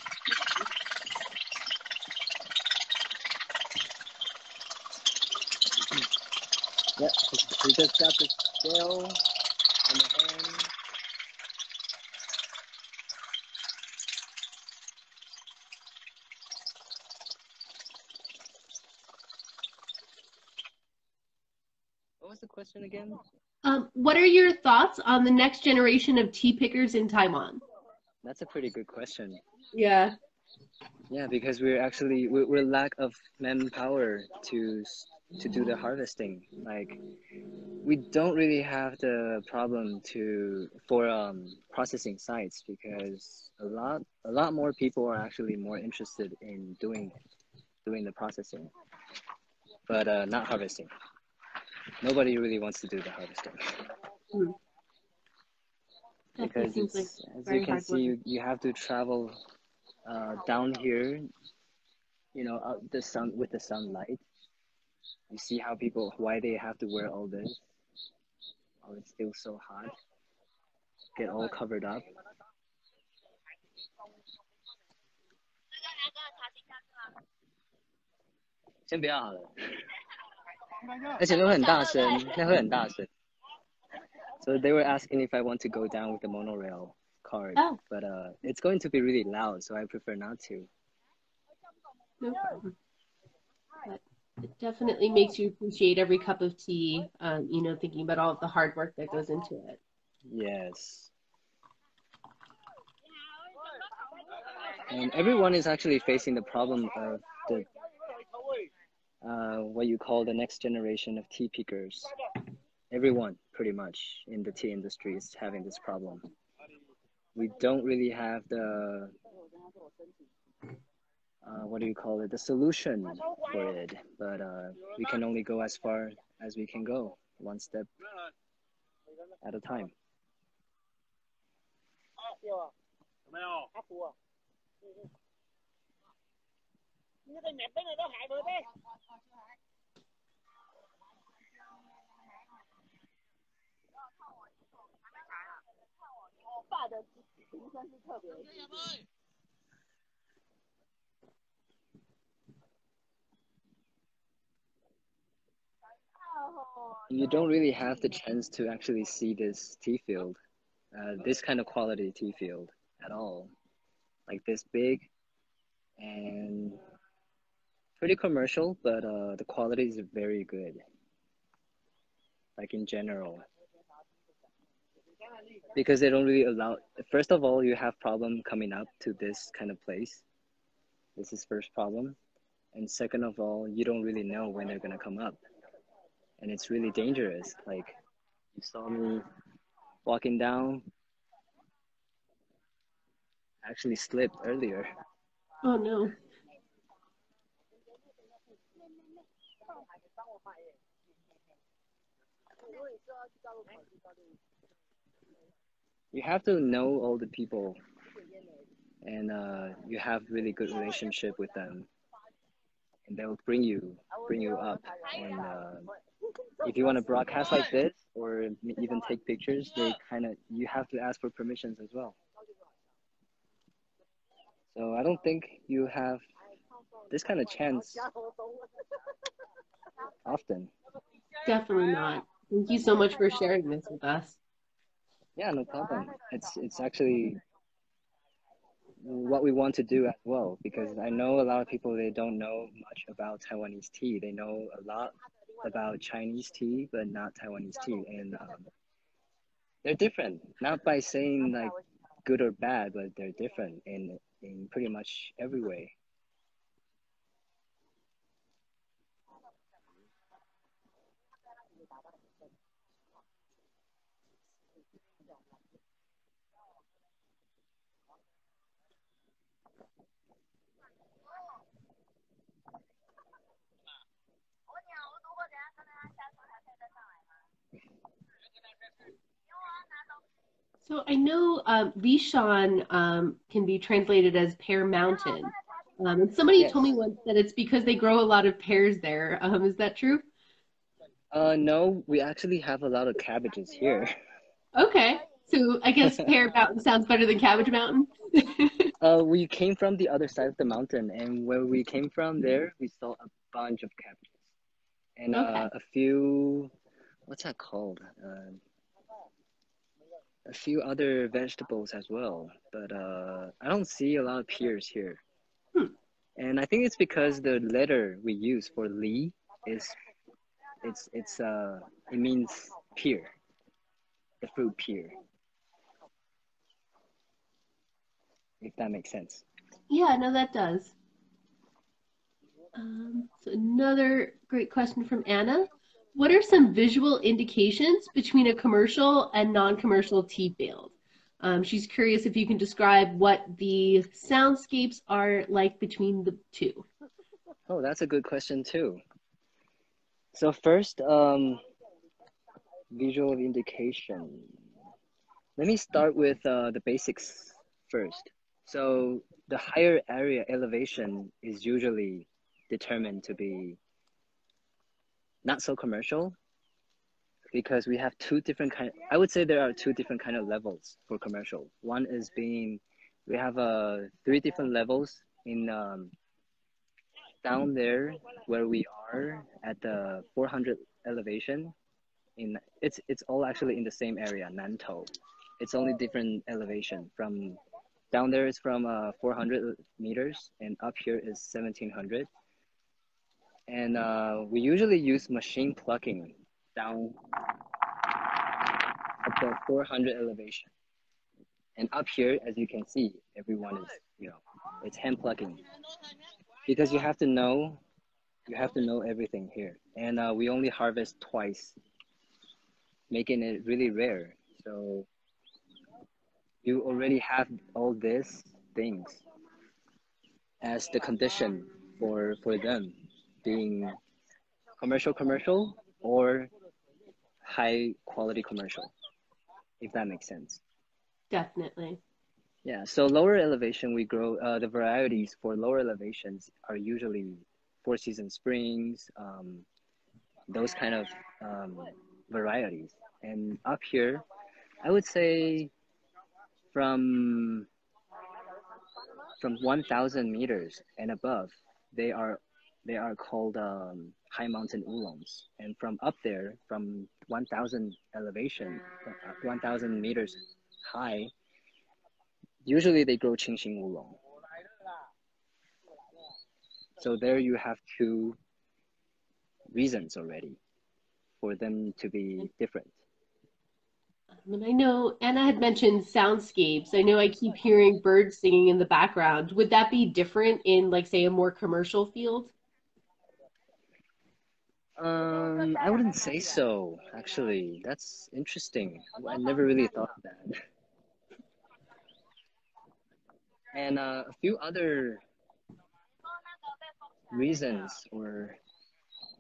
Yeah, we just got the scale in the What was the question again? um, what are your thoughts on the next generation of tea pickers in Taiwan? That's a pretty good question. Yeah. Yeah, because we're actually we're, we're lack of manpower to to do the harvesting. Like we don't really have the problem to for um processing sites because a lot a lot more people are actually more interested in doing doing the processing, but uh, not harvesting. Nobody really wants to do the harvesting Definitely because seems like as you can see, you, you have to travel uh, down here, you know, out the sun with the sunlight. You see how people why they have to wear all this. Oh, it's still so hot. Get all covered up. 先不要好了，而且都很大声，那会很大声。So they were asking if I want to go down with the monorail card, Oh. but uh, it's going to be really loud, so I prefer not to. No problem. But it definitely makes you appreciate every cup of tea, um, you know, thinking about all of the hard work that goes into it. Yes. And everyone is actually facing the problem of the uh, what you call the next generation of tea pickers. everyone pretty much in the tea industry is having this problem. We don't really have the uh, what do you call it? The solution for it, but uh, we can only go as far as we can go, one step at a time như hại You don't really have the chance to actually see this tea field, uh, this kind of quality tea field at all. Like this big and pretty commercial, but uh, the quality is very good. Like in general, because they don't really allow. First of all, you have problem coming up to this kind of place. This is first problem, and second of all, you don't really know when they're gonna come up and it's really dangerous. Like you saw me walking down, actually slipped earlier. Oh no. You have to know all the people, and uh, you have really good relationship with them, and they'll bring you bring you up. And uh, if you want to broadcast like this or even take pictures, they kind of you have to ask for permissions as well. So I don't think you have this kind of chance often. Definitely not. Thank you so much for sharing this with us. Yeah, no problem. It's it's actually what we want to do as well because I know a lot of people they don't know much about Taiwanese tea. They know a lot about Chinese tea, but not Taiwanese tea, and um, they're different. Not by saying like good or bad, but they're different in in pretty much every way. So I know um, Lishan um, can be translated as pear mountain. Um, and somebody Yes. told me once that it's because they grow a lot of pears there. Um, is that true? Uh, no, we actually have a lot of cabbages here. Okay. So I guess pear mountain sounds better than cabbage mountain. Uh, we came from the other side of the mountain, and where we came from there, we saw a bunch of cabbages and Okay. uh, a few, what's that called? Uh, a few other vegetables as well, but uh, I don't see a lot of pears here. Hmm. And I think it's because the letter we use for Li is, it's it's uh it means pear, the fruit pear. If that makes sense. Yeah, no, that does. Um, so another great question from Anna. What are some visual indications between a commercial and non-commercial tea field? Um, she's curious if you can describe what the soundscapes are like between the two. Oh, that's a good question too. So first, um, visual indication. Let me start with uh, the basics first. So the higher area elevation is usually determined to be not so commercial because we have two different kind I would say there are two different kind of levels for commercial. One is being we have uh, three different levels in um, down there where we are at the 400 elevation in it's it's all actually in the same area Nantou it's only different elevation from down there is from uh, 400 meters and up here is 1700 and uh, we usually use machine plucking down at the 400 elevation. And up here as you can see everyone is you know it's hand plucking because you have to know you have to know everything here. And uh, we only harvest twice making it really rare. So you already have all these things as the condition for for them being commercial commercial or high quality commercial if that makes sense Definitely. yeah so lower elevation we grow uh, the varieties for lower elevations are usually four season springs um, those kind of um, varieties and up here i would say from from 1000 meters and above they are they are called um, high mountain oolongs and from up there from 1000 elevation uh, 1000 meters high usually they grow Qingxin oolong so there you have two reasons already for them to be different And I know Anna had mentioned soundscapes. I know I keep hearing birds singing in the background. Would that be different in, like, say, a more commercial field? Um, I wouldn't say so, actually. That's interesting. I never really thought of that. And uh, a few other reasons, or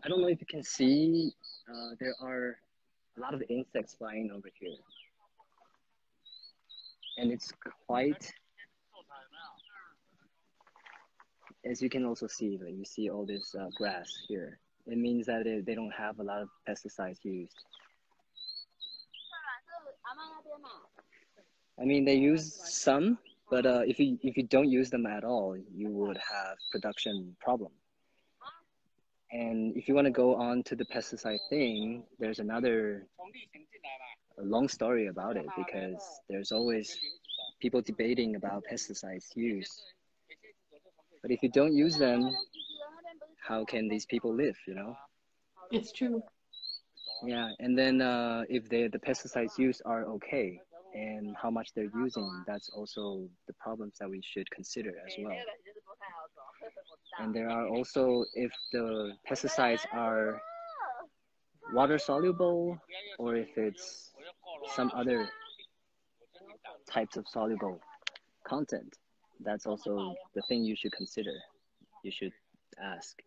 I don't know if you can see, uh, there are a lot of insects flying over here. And it's quite, as you can also see, like you see all this uh, grass here it means that it, they don't have a lot of pesticides used. I mean, they use some, but uh, if you if you don't use them at all, you would have production problem. And if you want to go on to the pesticide thing, there's another long story about it because there's always people debating about pesticides use. But if you don't use them, how can these people live? You know. It's true. Yeah, and then uh, if they, the pesticides used are okay and how much they're using, that's also the problems that we should consider as well. And there are also if the pesticides are water soluble or if it's some other types of soluble content, that's also the thing you should consider. You should ask.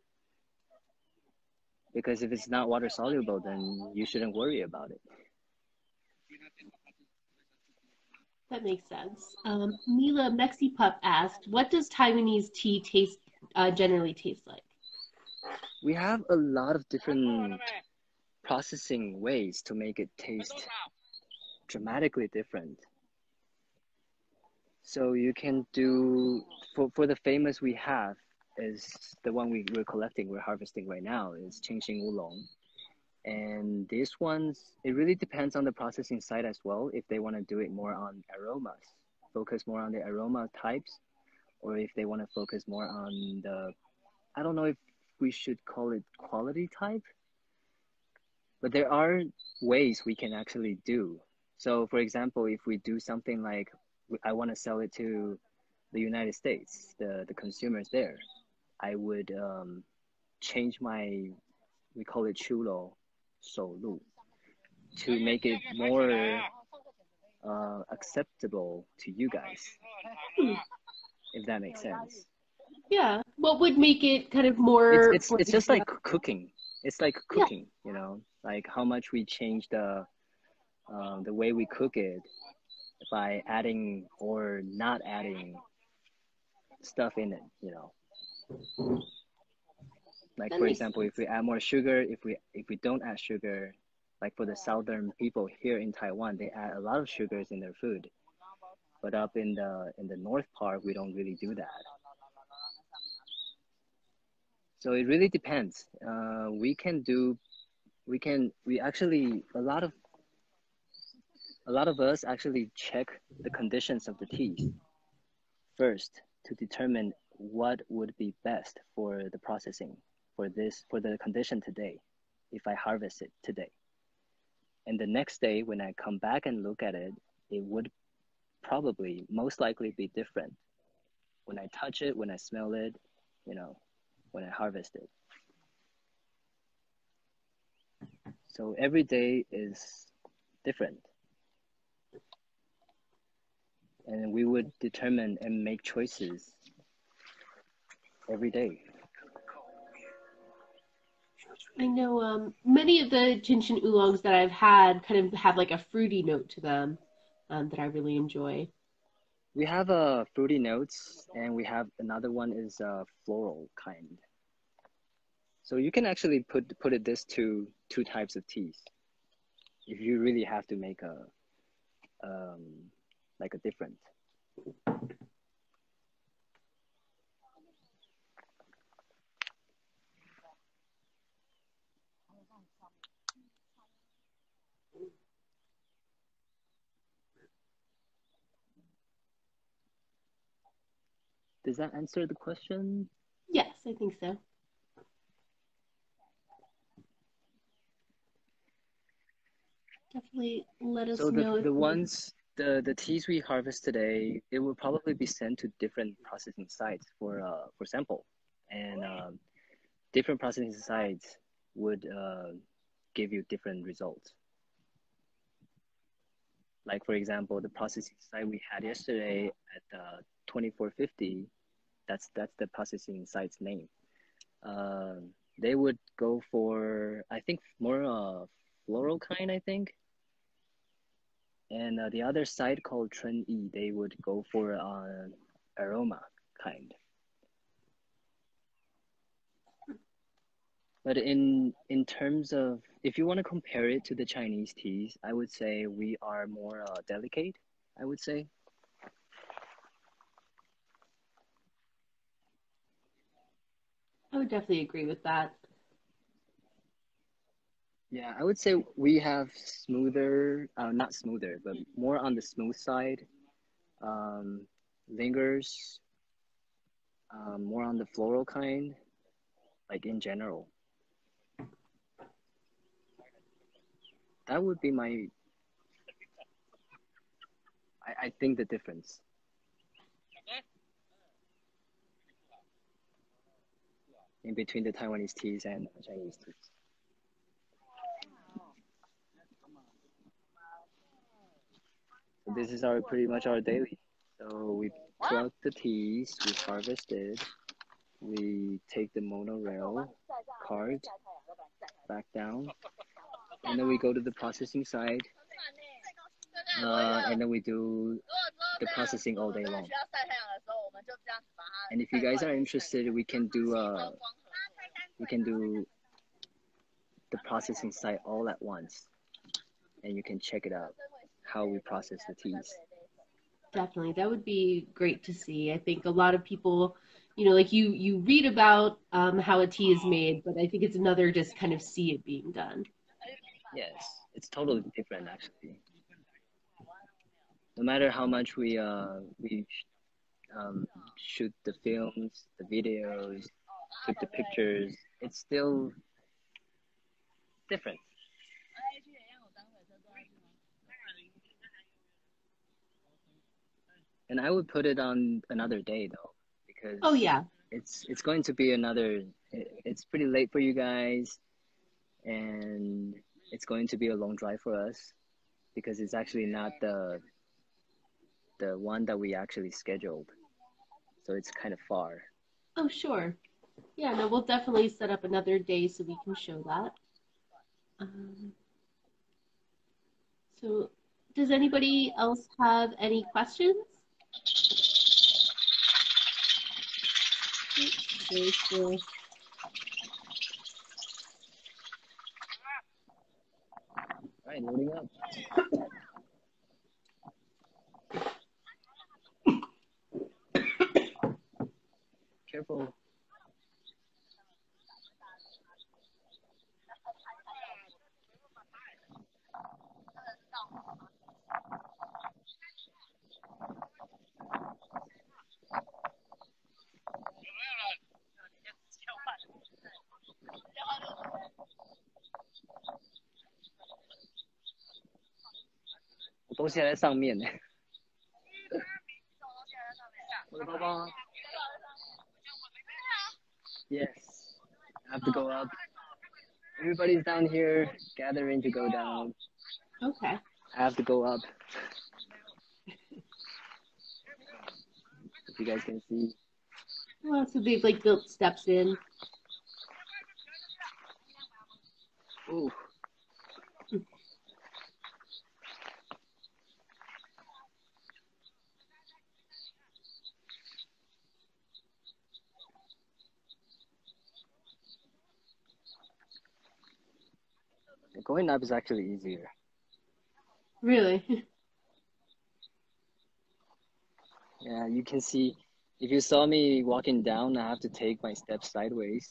Because if it's not water soluble, then you shouldn't worry about it. That makes sense. Um, Mila Mexi Pup asked, "What does Taiwanese tea taste uh, generally taste like?" We have a lot of different processing ways to make it taste dramatically different. So you can do for for the famous we have is the one we, we're collecting, we're harvesting right now is Qingxin Oolong. And these ones, it really depends on the processing site as well. If they want to do it more on aromas, focus more on the aroma types, or if they want to focus more on the, I don't know if we should call it quality type, but there are ways we can actually do. So, for example, if we do something like I want to sell it to the United States, the, the consumers there, I would um, change my, we call it chulo, solu, to make it more uh, acceptable to you guys, if that makes sense. Yeah. What would make it kind of more? It's, it's, it's just like cooking. It's like cooking, you know, like how much we change the, um, the way we cook it by adding or not adding stuff in it, you know. Like That for makes example, if we add more sugar, if we if we don't add sugar, like for the southern people here in Taiwan, they add a lot of sugars in their food. But up in the in the north part, we don't really do that. So it really depends. Uh, we can do, we can we actually a lot of a lot of us actually check the conditions of the tea first to determine what would be best for the processing for this for the condition today if i harvest it today? And the next day when i come back and look at it it would probably most likely be different. When i touch it when i smell it you know when i harvest it. So every day is different. And we would determine and make choices every day. I know um, many of the Qingxin oolongs that I've had kind of have like a fruity note to them um, that I really enjoy. We have a uh, fruity notes, and we have another one is a floral kind. So you can actually put put it this to two types of teas, if you really have to make a um, like a different. Does that answer the question? Yes, I think so. Definitely let us So know the, the ones the the teas we harvest today, it will probably be sent to different processing sites for uh for sample, and um, different processing sites would uh, give you different results. Like for example, the processing site we had yesterday at uh, 2450, that's that's the processing site's name. Um, they would go for I think more uh, floral kind, I think. And uh, the other side called Chun Yi, they would go for uh, aroma kind. But in in terms of if you want to compare it to the Chinese teas, I would say we are more uh, delicate. I would say. I would definitely agree with that. Yeah, I would say we have smoother, uh, not smoother, but more on the smooth side. Um, lingers, um, more on the floral kind, like in general. That would be my, I, I think the difference. In between the Taiwanese teas and Chinese teas. So this is our pretty much our daily. So we pluck the teas, we harvest it, we take the monorail cart back down, and then we go to the processing side, uh, and then we do the processing all day long. And if you guys are interested, we can do uh, we can do the processing site all at once, and you can check it out how we process the teas. Definitely. That would be great to see. I think a lot of people, you know, like you you read about um, how a tea is made, but I think it's another just kind of see it being done. Yes, it's totally different actually. No matter how much we uh we um, shoot the films, the videos, took the pictures, it's still different. And I would put it on another day though, because Oh yeah. it's it's going to be another. it- It's pretty late for you guys, and it's going to be a long drive for us because it's actually not the the one that we actually scheduled, so it's kind of far. Oh sure. Yeah, no, we'll definitely set up another day so we can show that. Um, so, does anybody else have any questions? Very All right, loading up. Careful. 我东西还在上面呢。我的包包。Yes, I have to go up. Everybody's down here gathering to go down. Okay. I have to go up. if you guys can see. Well, so they've like built steps in. Ooh. Going up is actually easier. Really? Yeah, you can see if you saw me walking down, I have to take my steps sideways.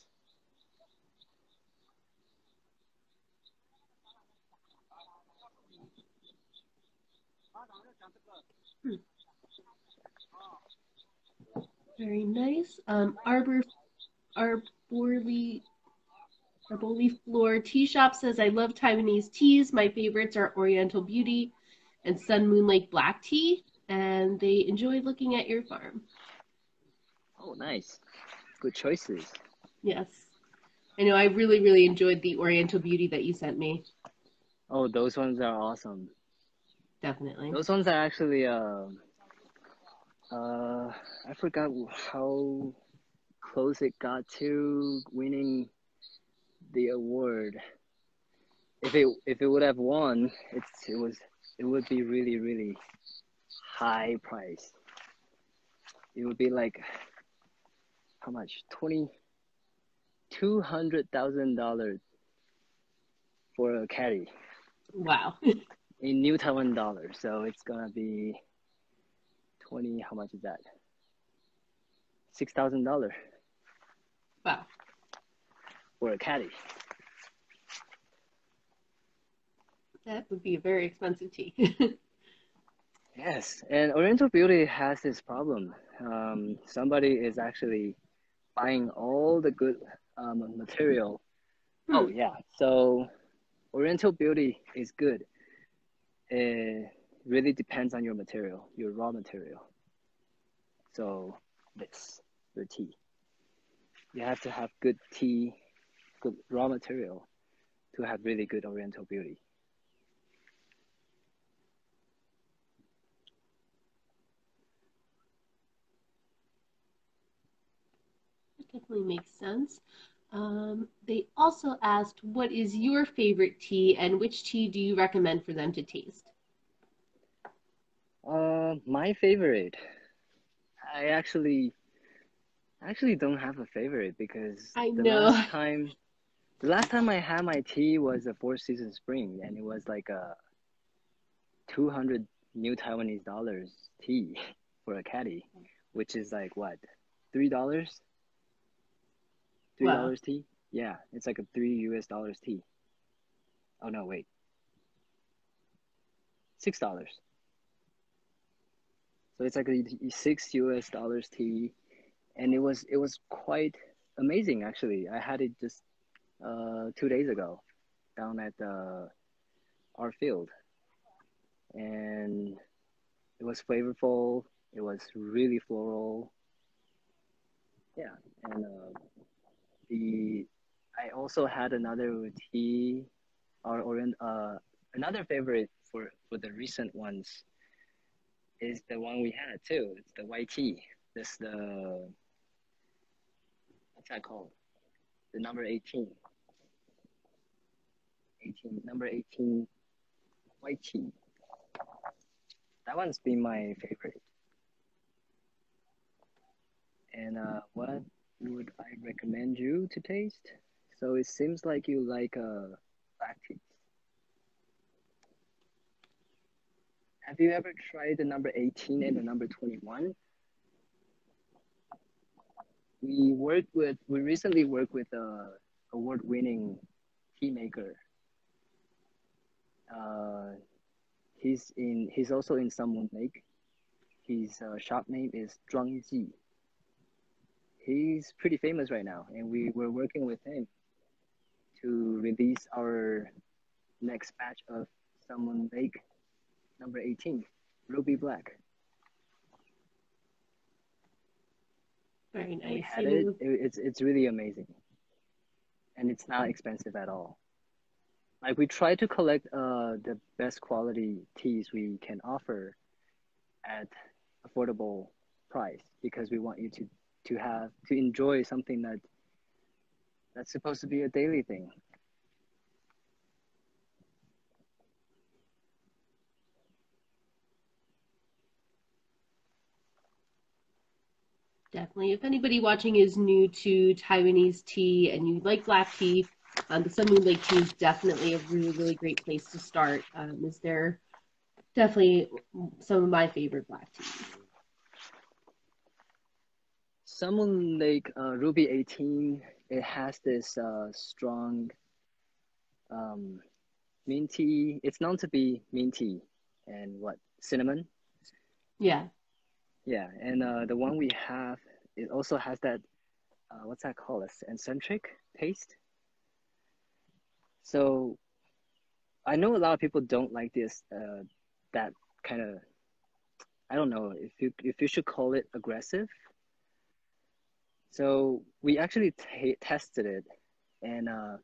Very nice. Um, Arbor, Arborly, Arborly Floor Tea Shop says, I love Taiwanese teas. My favorites are Oriental Beauty and Sun Moon Lake Black Tea, and they enjoy looking at your farm. Oh, nice. Good choices. Yes. I know I really, really enjoyed the Oriental Beauty that you sent me. Oh, those ones are awesome. Definitely. Those ones are actually uh, uh I forgot how close it got to winning the award. If it if it would have won, it's it was it would be really really high price. It would be like how much? Twenty two hundred thousand dollars for a catty Wow. in New Taiwan dollars. So it's gonna be twenty. How much is that? Six thousand dollars wow. For a catty. That would be a very expensive tea. Yes, and Oriental Beauty has this problem. Um, somebody is actually buying all the good um, material. Oh Hmm. yeah, so Oriental Beauty is good. It really depends on your material, your raw material. So this, your tea. You have to have good tea, good raw material to have really good Oriental Beauty. That definitely makes sense. Um, they also asked, what is your favorite tea and which tea do you recommend for them to taste? Uh, my favorite. I actually, actually don't have a favorite because I the know. last time, the last time I had my tea was a Four Seasons Spring, and it was like a two hundred new Taiwanese dollars tea for a catty, which is like what, three dollars? Three Wow. dollars tea? Yeah, it's like a three US dollars tea. Oh no, wait, six dollars. So it's like a six US dollars tea, and it was it was quite amazing actually. I had it just uh, two days ago down at uh, our field, and it was flavorful. It was really floral. Yeah, and uh, the I also had another tea, or or uh, another favorite for for the recent ones is the one we had too. It's the white tea. This the what's that called? The number 18. 18 number 18 white tea. That one's been my favorite. And uh, what would I recommend you to taste? So it seems like you like uh, black tea. Have you ever tried the number 18 and the number 21? We worked with, we recently worked with a award-winning tea maker. Uh, he's in, he's also in Sun Lake. His uh, shop name is Zhuang Ji. He's pretty famous right now, and we were working with him to release our next batch of Sun Lake number 18, Ruby Black. Very And we nice. had it. it. It's it's really amazing, and it's not expensive at all. Like we try to collect uh the best quality teas we can offer at affordable price because we want you to to have to enjoy something that that's supposed to be a daily thing. Definitely. If anybody watching is new to Taiwanese tea and you like black tea, um, the Sun Moon Lake tea is definitely a really, really great place to start. Um, is there definitely some of my favorite black teas. Sun Moon Lake uh, Ruby 18, it has this uh, strong um, minty. It's known to be minty and what cinnamon. Yeah. Yeah, and uh, the one we have, it also has that, uh, what's that called? A eccentric taste. So, I know a lot of people don't like this, uh, that kind of, I don't know if you if you should call it aggressive. So we actually t- tested it, and uh,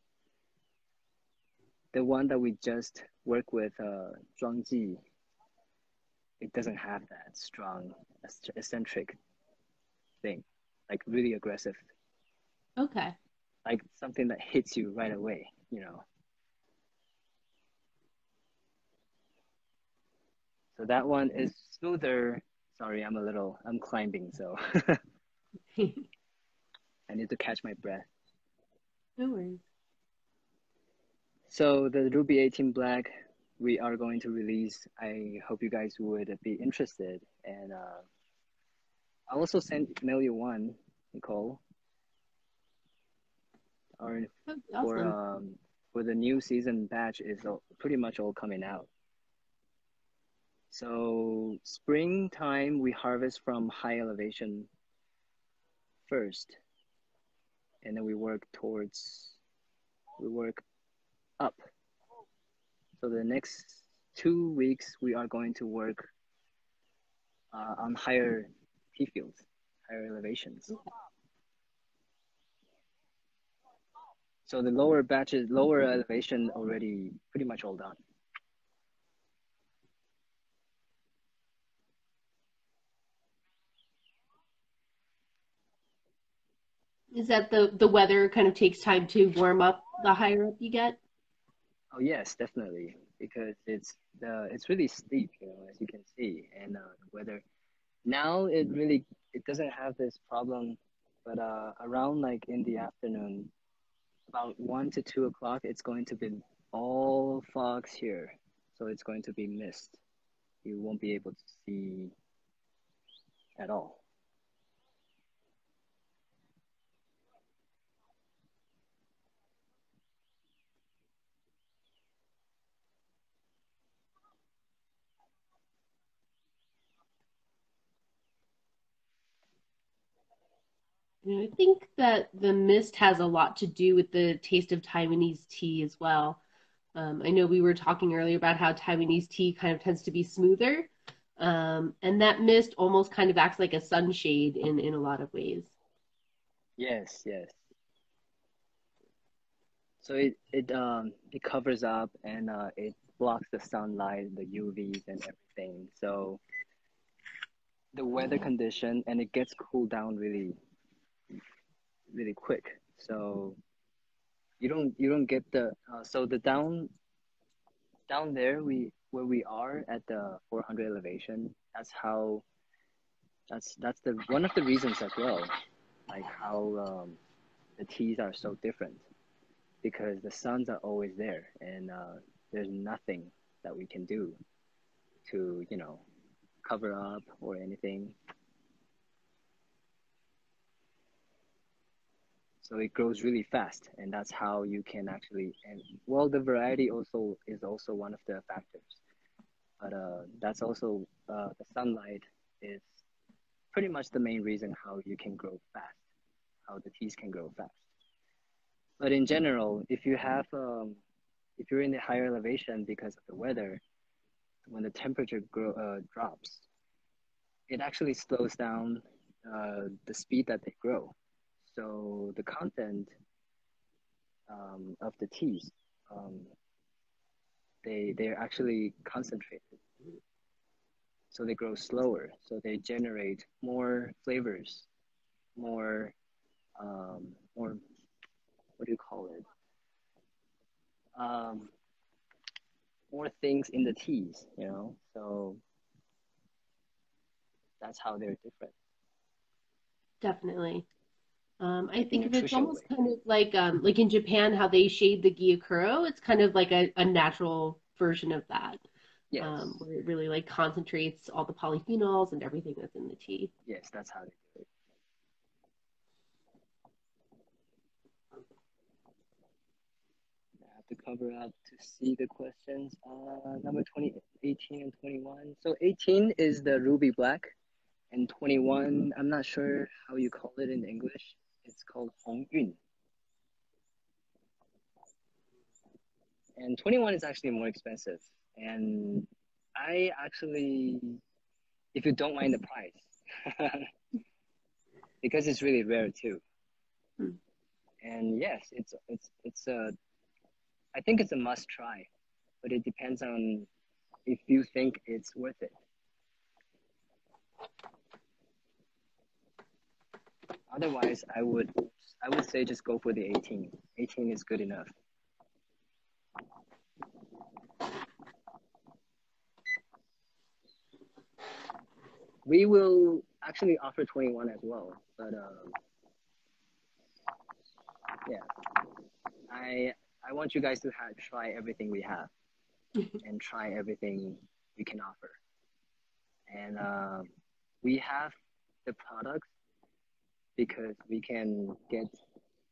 the one that we just work with, uh, Zhuangji, it doesn't have that strong eccentric thing, like really aggressive. Okay. Like something that hits you right away, you know. So that one is smoother. Sorry, I'm a little, I'm climbing, so I need to catch my breath. no worries. So the Ruby 18 Black, we are going to release. I hope you guys would be interested, and uh, I'll also send mail you one, Nicole. Or Awesome. for um for the new season batch is pretty much all coming out. So springtime we harvest from high elevation first, and then we work towards we work up. So the next two weeks we are going to work uh, on higher tea fields, higher elevations. So the lower batches, lower elevation already pretty much all done. Is that the the weather kind of takes time to warm up the higher up you get? Oh yes, definitely, because it's the it's really steep, you know, as you can see, and uh, the weather. Now it really it doesn't have this problem, but uh, around like in the afternoon, about one to two o'clock, it's going to be all fogs here, so it's going to be mist. You won't be able to see at all. I think that the mist has a lot to do with the taste of Taiwanese tea as well. Um, I know we were talking earlier about how Taiwanese tea kind of tends to be smoother, um, and that mist almost kind of acts like a sunshade in in a lot of ways. Yes, yes. So it it um it covers up and uh, it blocks the sunlight, the UVs and everything. So the weather condition and it gets cooled down really really quick. So you don't you don't get the uh, so the down down there we where we are at the 400 elevation. That's how that's that's the one of the reasons as well, like how um, the teas are so different because the suns are always there and uh, there's nothing that we can do to you know cover up or anything so it grows really fast and that's how you can actually and well the variety also is also one of the factors. But uh, that's also uh, the sunlight is pretty much the main reason how you can grow fast how the teas can grow fast. But in general if you have um, if you're in the higher elevation because of the weather when the temperature grow, uh, drops it actually slows down uh, the speed that they grow so the content um, of the teas um, they they're actually concentrated. So they grow slower. So they generate more flavors, more um, more what do you call it? Um, more things in the teas, you know. So that's how they're different. Definitely. Um, I think of it's almost kind of like um, like in Japan, how they shade the Gyokuro. It's kind of like a, a natural version of that, Yes, um, where it really like concentrates all the polyphenols and everything that's in the tea. yes, that's how they do it. I have to cover up to see the questions. Uh, number 20, 18 and 21. So 18 is the ruby black, and 21, I'm not sure how you call it in English. It's called Hong Yun. And 21 is actually more expensive. And I actually, if you don't mind the price, because it's really rare too. Hmm. And yes, it's it's it's a, I think it's a must try, but it depends on if you think it's worth it. Otherwise, I would I would say just go for the 18. 18 is good enough. We will actually offer 21 as well, but um, yeah, I I want you guys to have, try everything we have and try everything we can offer. And um, we have the products because we can get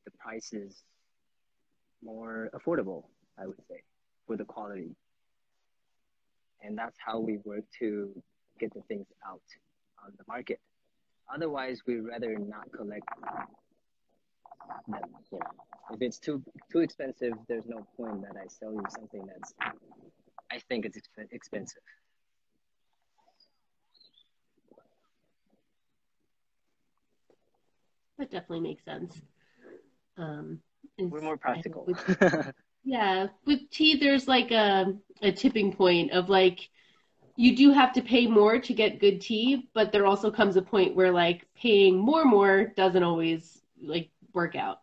the prices more affordable, I would say, for the quality. And that's how we work to get the things out on the market. Otherwise, we'd rather not collect them. You know, if it's too too expensive, there's no point that I sell you something that's I think it's exp- expensive. That definitely makes sense. Um, We're more practical. with- Yeah, with tea, there's like a a tipping point of like you do have to pay more to get good tea, but there also comes a point where like paying more more doesn't always like work out,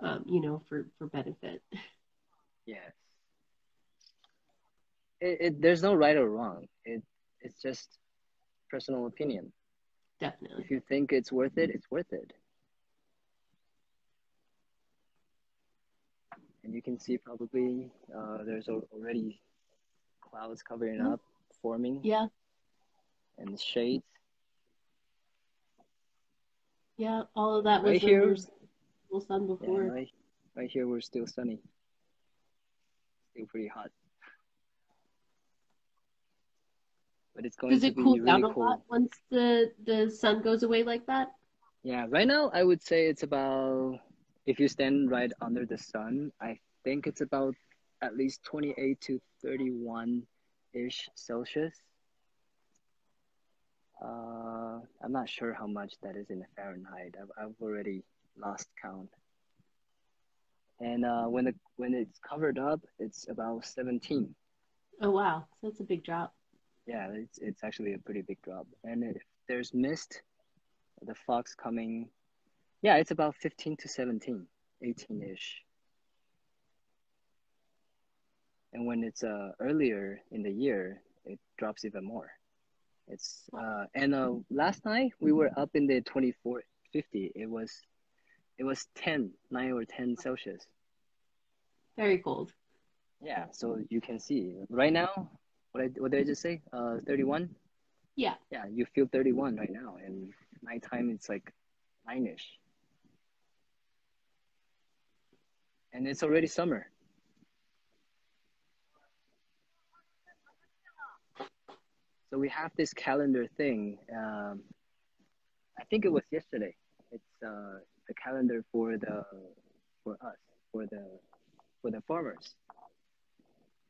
um, you know, for for benefit. yes. It, it, there's no right or wrong. It it's just personal opinion. Definitely. If you think it's worth it, it's worth it. And you can see probably uh, there's already clouds covering Mhm. up, forming, Yeah, and shades. yeah, all of that was Right when here. was full sun Yeah, before. right, right here we're still sunny. Still pretty hot. But it's going Does to it be cool really down a lot once the the sun goes away like that? Yeah, right now I would say it's about if you stand right under the sun, I think it's about at least 28 to 31 ish Celsius. Uh, I'm not sure how much that is in Fahrenheit. I've, I've already lost count. And uh, when the when it's covered up, it's about 17. Oh wow, so that's a big drop. Yeah, it's it's actually a pretty big drop. And if there's mist, the fog's coming, yeah, it's about 15 to 17, 18-ish. And when it's uh, earlier in the year, it drops even more. It's uh, and uh, last night we were up in the 24, 50. It was it was 10, 9 or 10 Celsius. Very cold. Yeah, so you can see right now. What I what did I just say? Uh, 31. Yeah. Yeah, you feel 31 right now, and nighttime it's like nine-ish, and it's already summer. So we have this calendar thing. Um, I think it was yesterday. It's uh, the calendar for the for us for the for the farmers.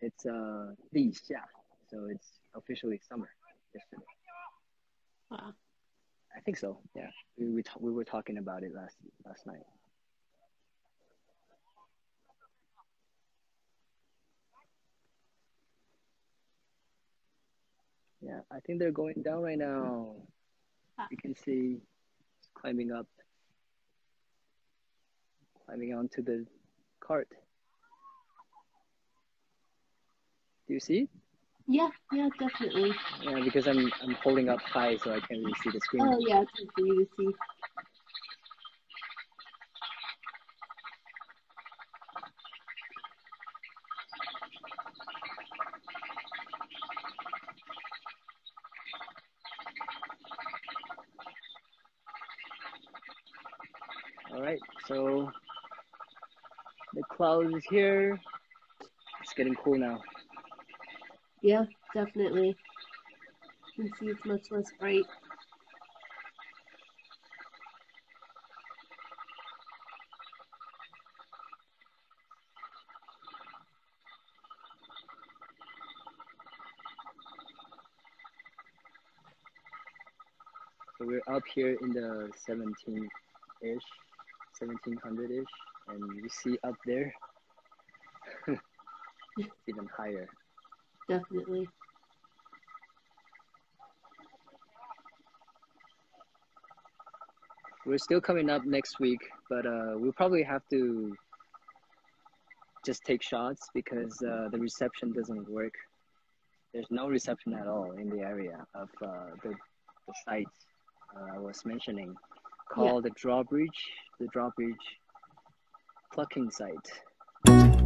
It's uh 立夏, so it's officially summer yesterday. Wow. I think so. Yeah, we we, we were talking about it last last night. I think they're going down right now. Ah. You can see climbing up, climbing onto the cart. Do you see? Yeah, yeah, definitely. Yeah, because I'm I'm holding up high, so I can't really see the screen. Oh yeah, it's good for you to see. All right, so the cloud is here. It's getting cool now. Yeah, definitely. You can see it's much less bright. So we're up here in the 17-ish, 1700-ish, and you see up there, even higher. Definitely. We're still coming up next week, but uh, we'll probably have to just take shots because uh, the reception doesn't work. There's no reception at all in the area of uh, the, the site uh, I was mentioning, called the drawbridge, the drawbridge plucking site.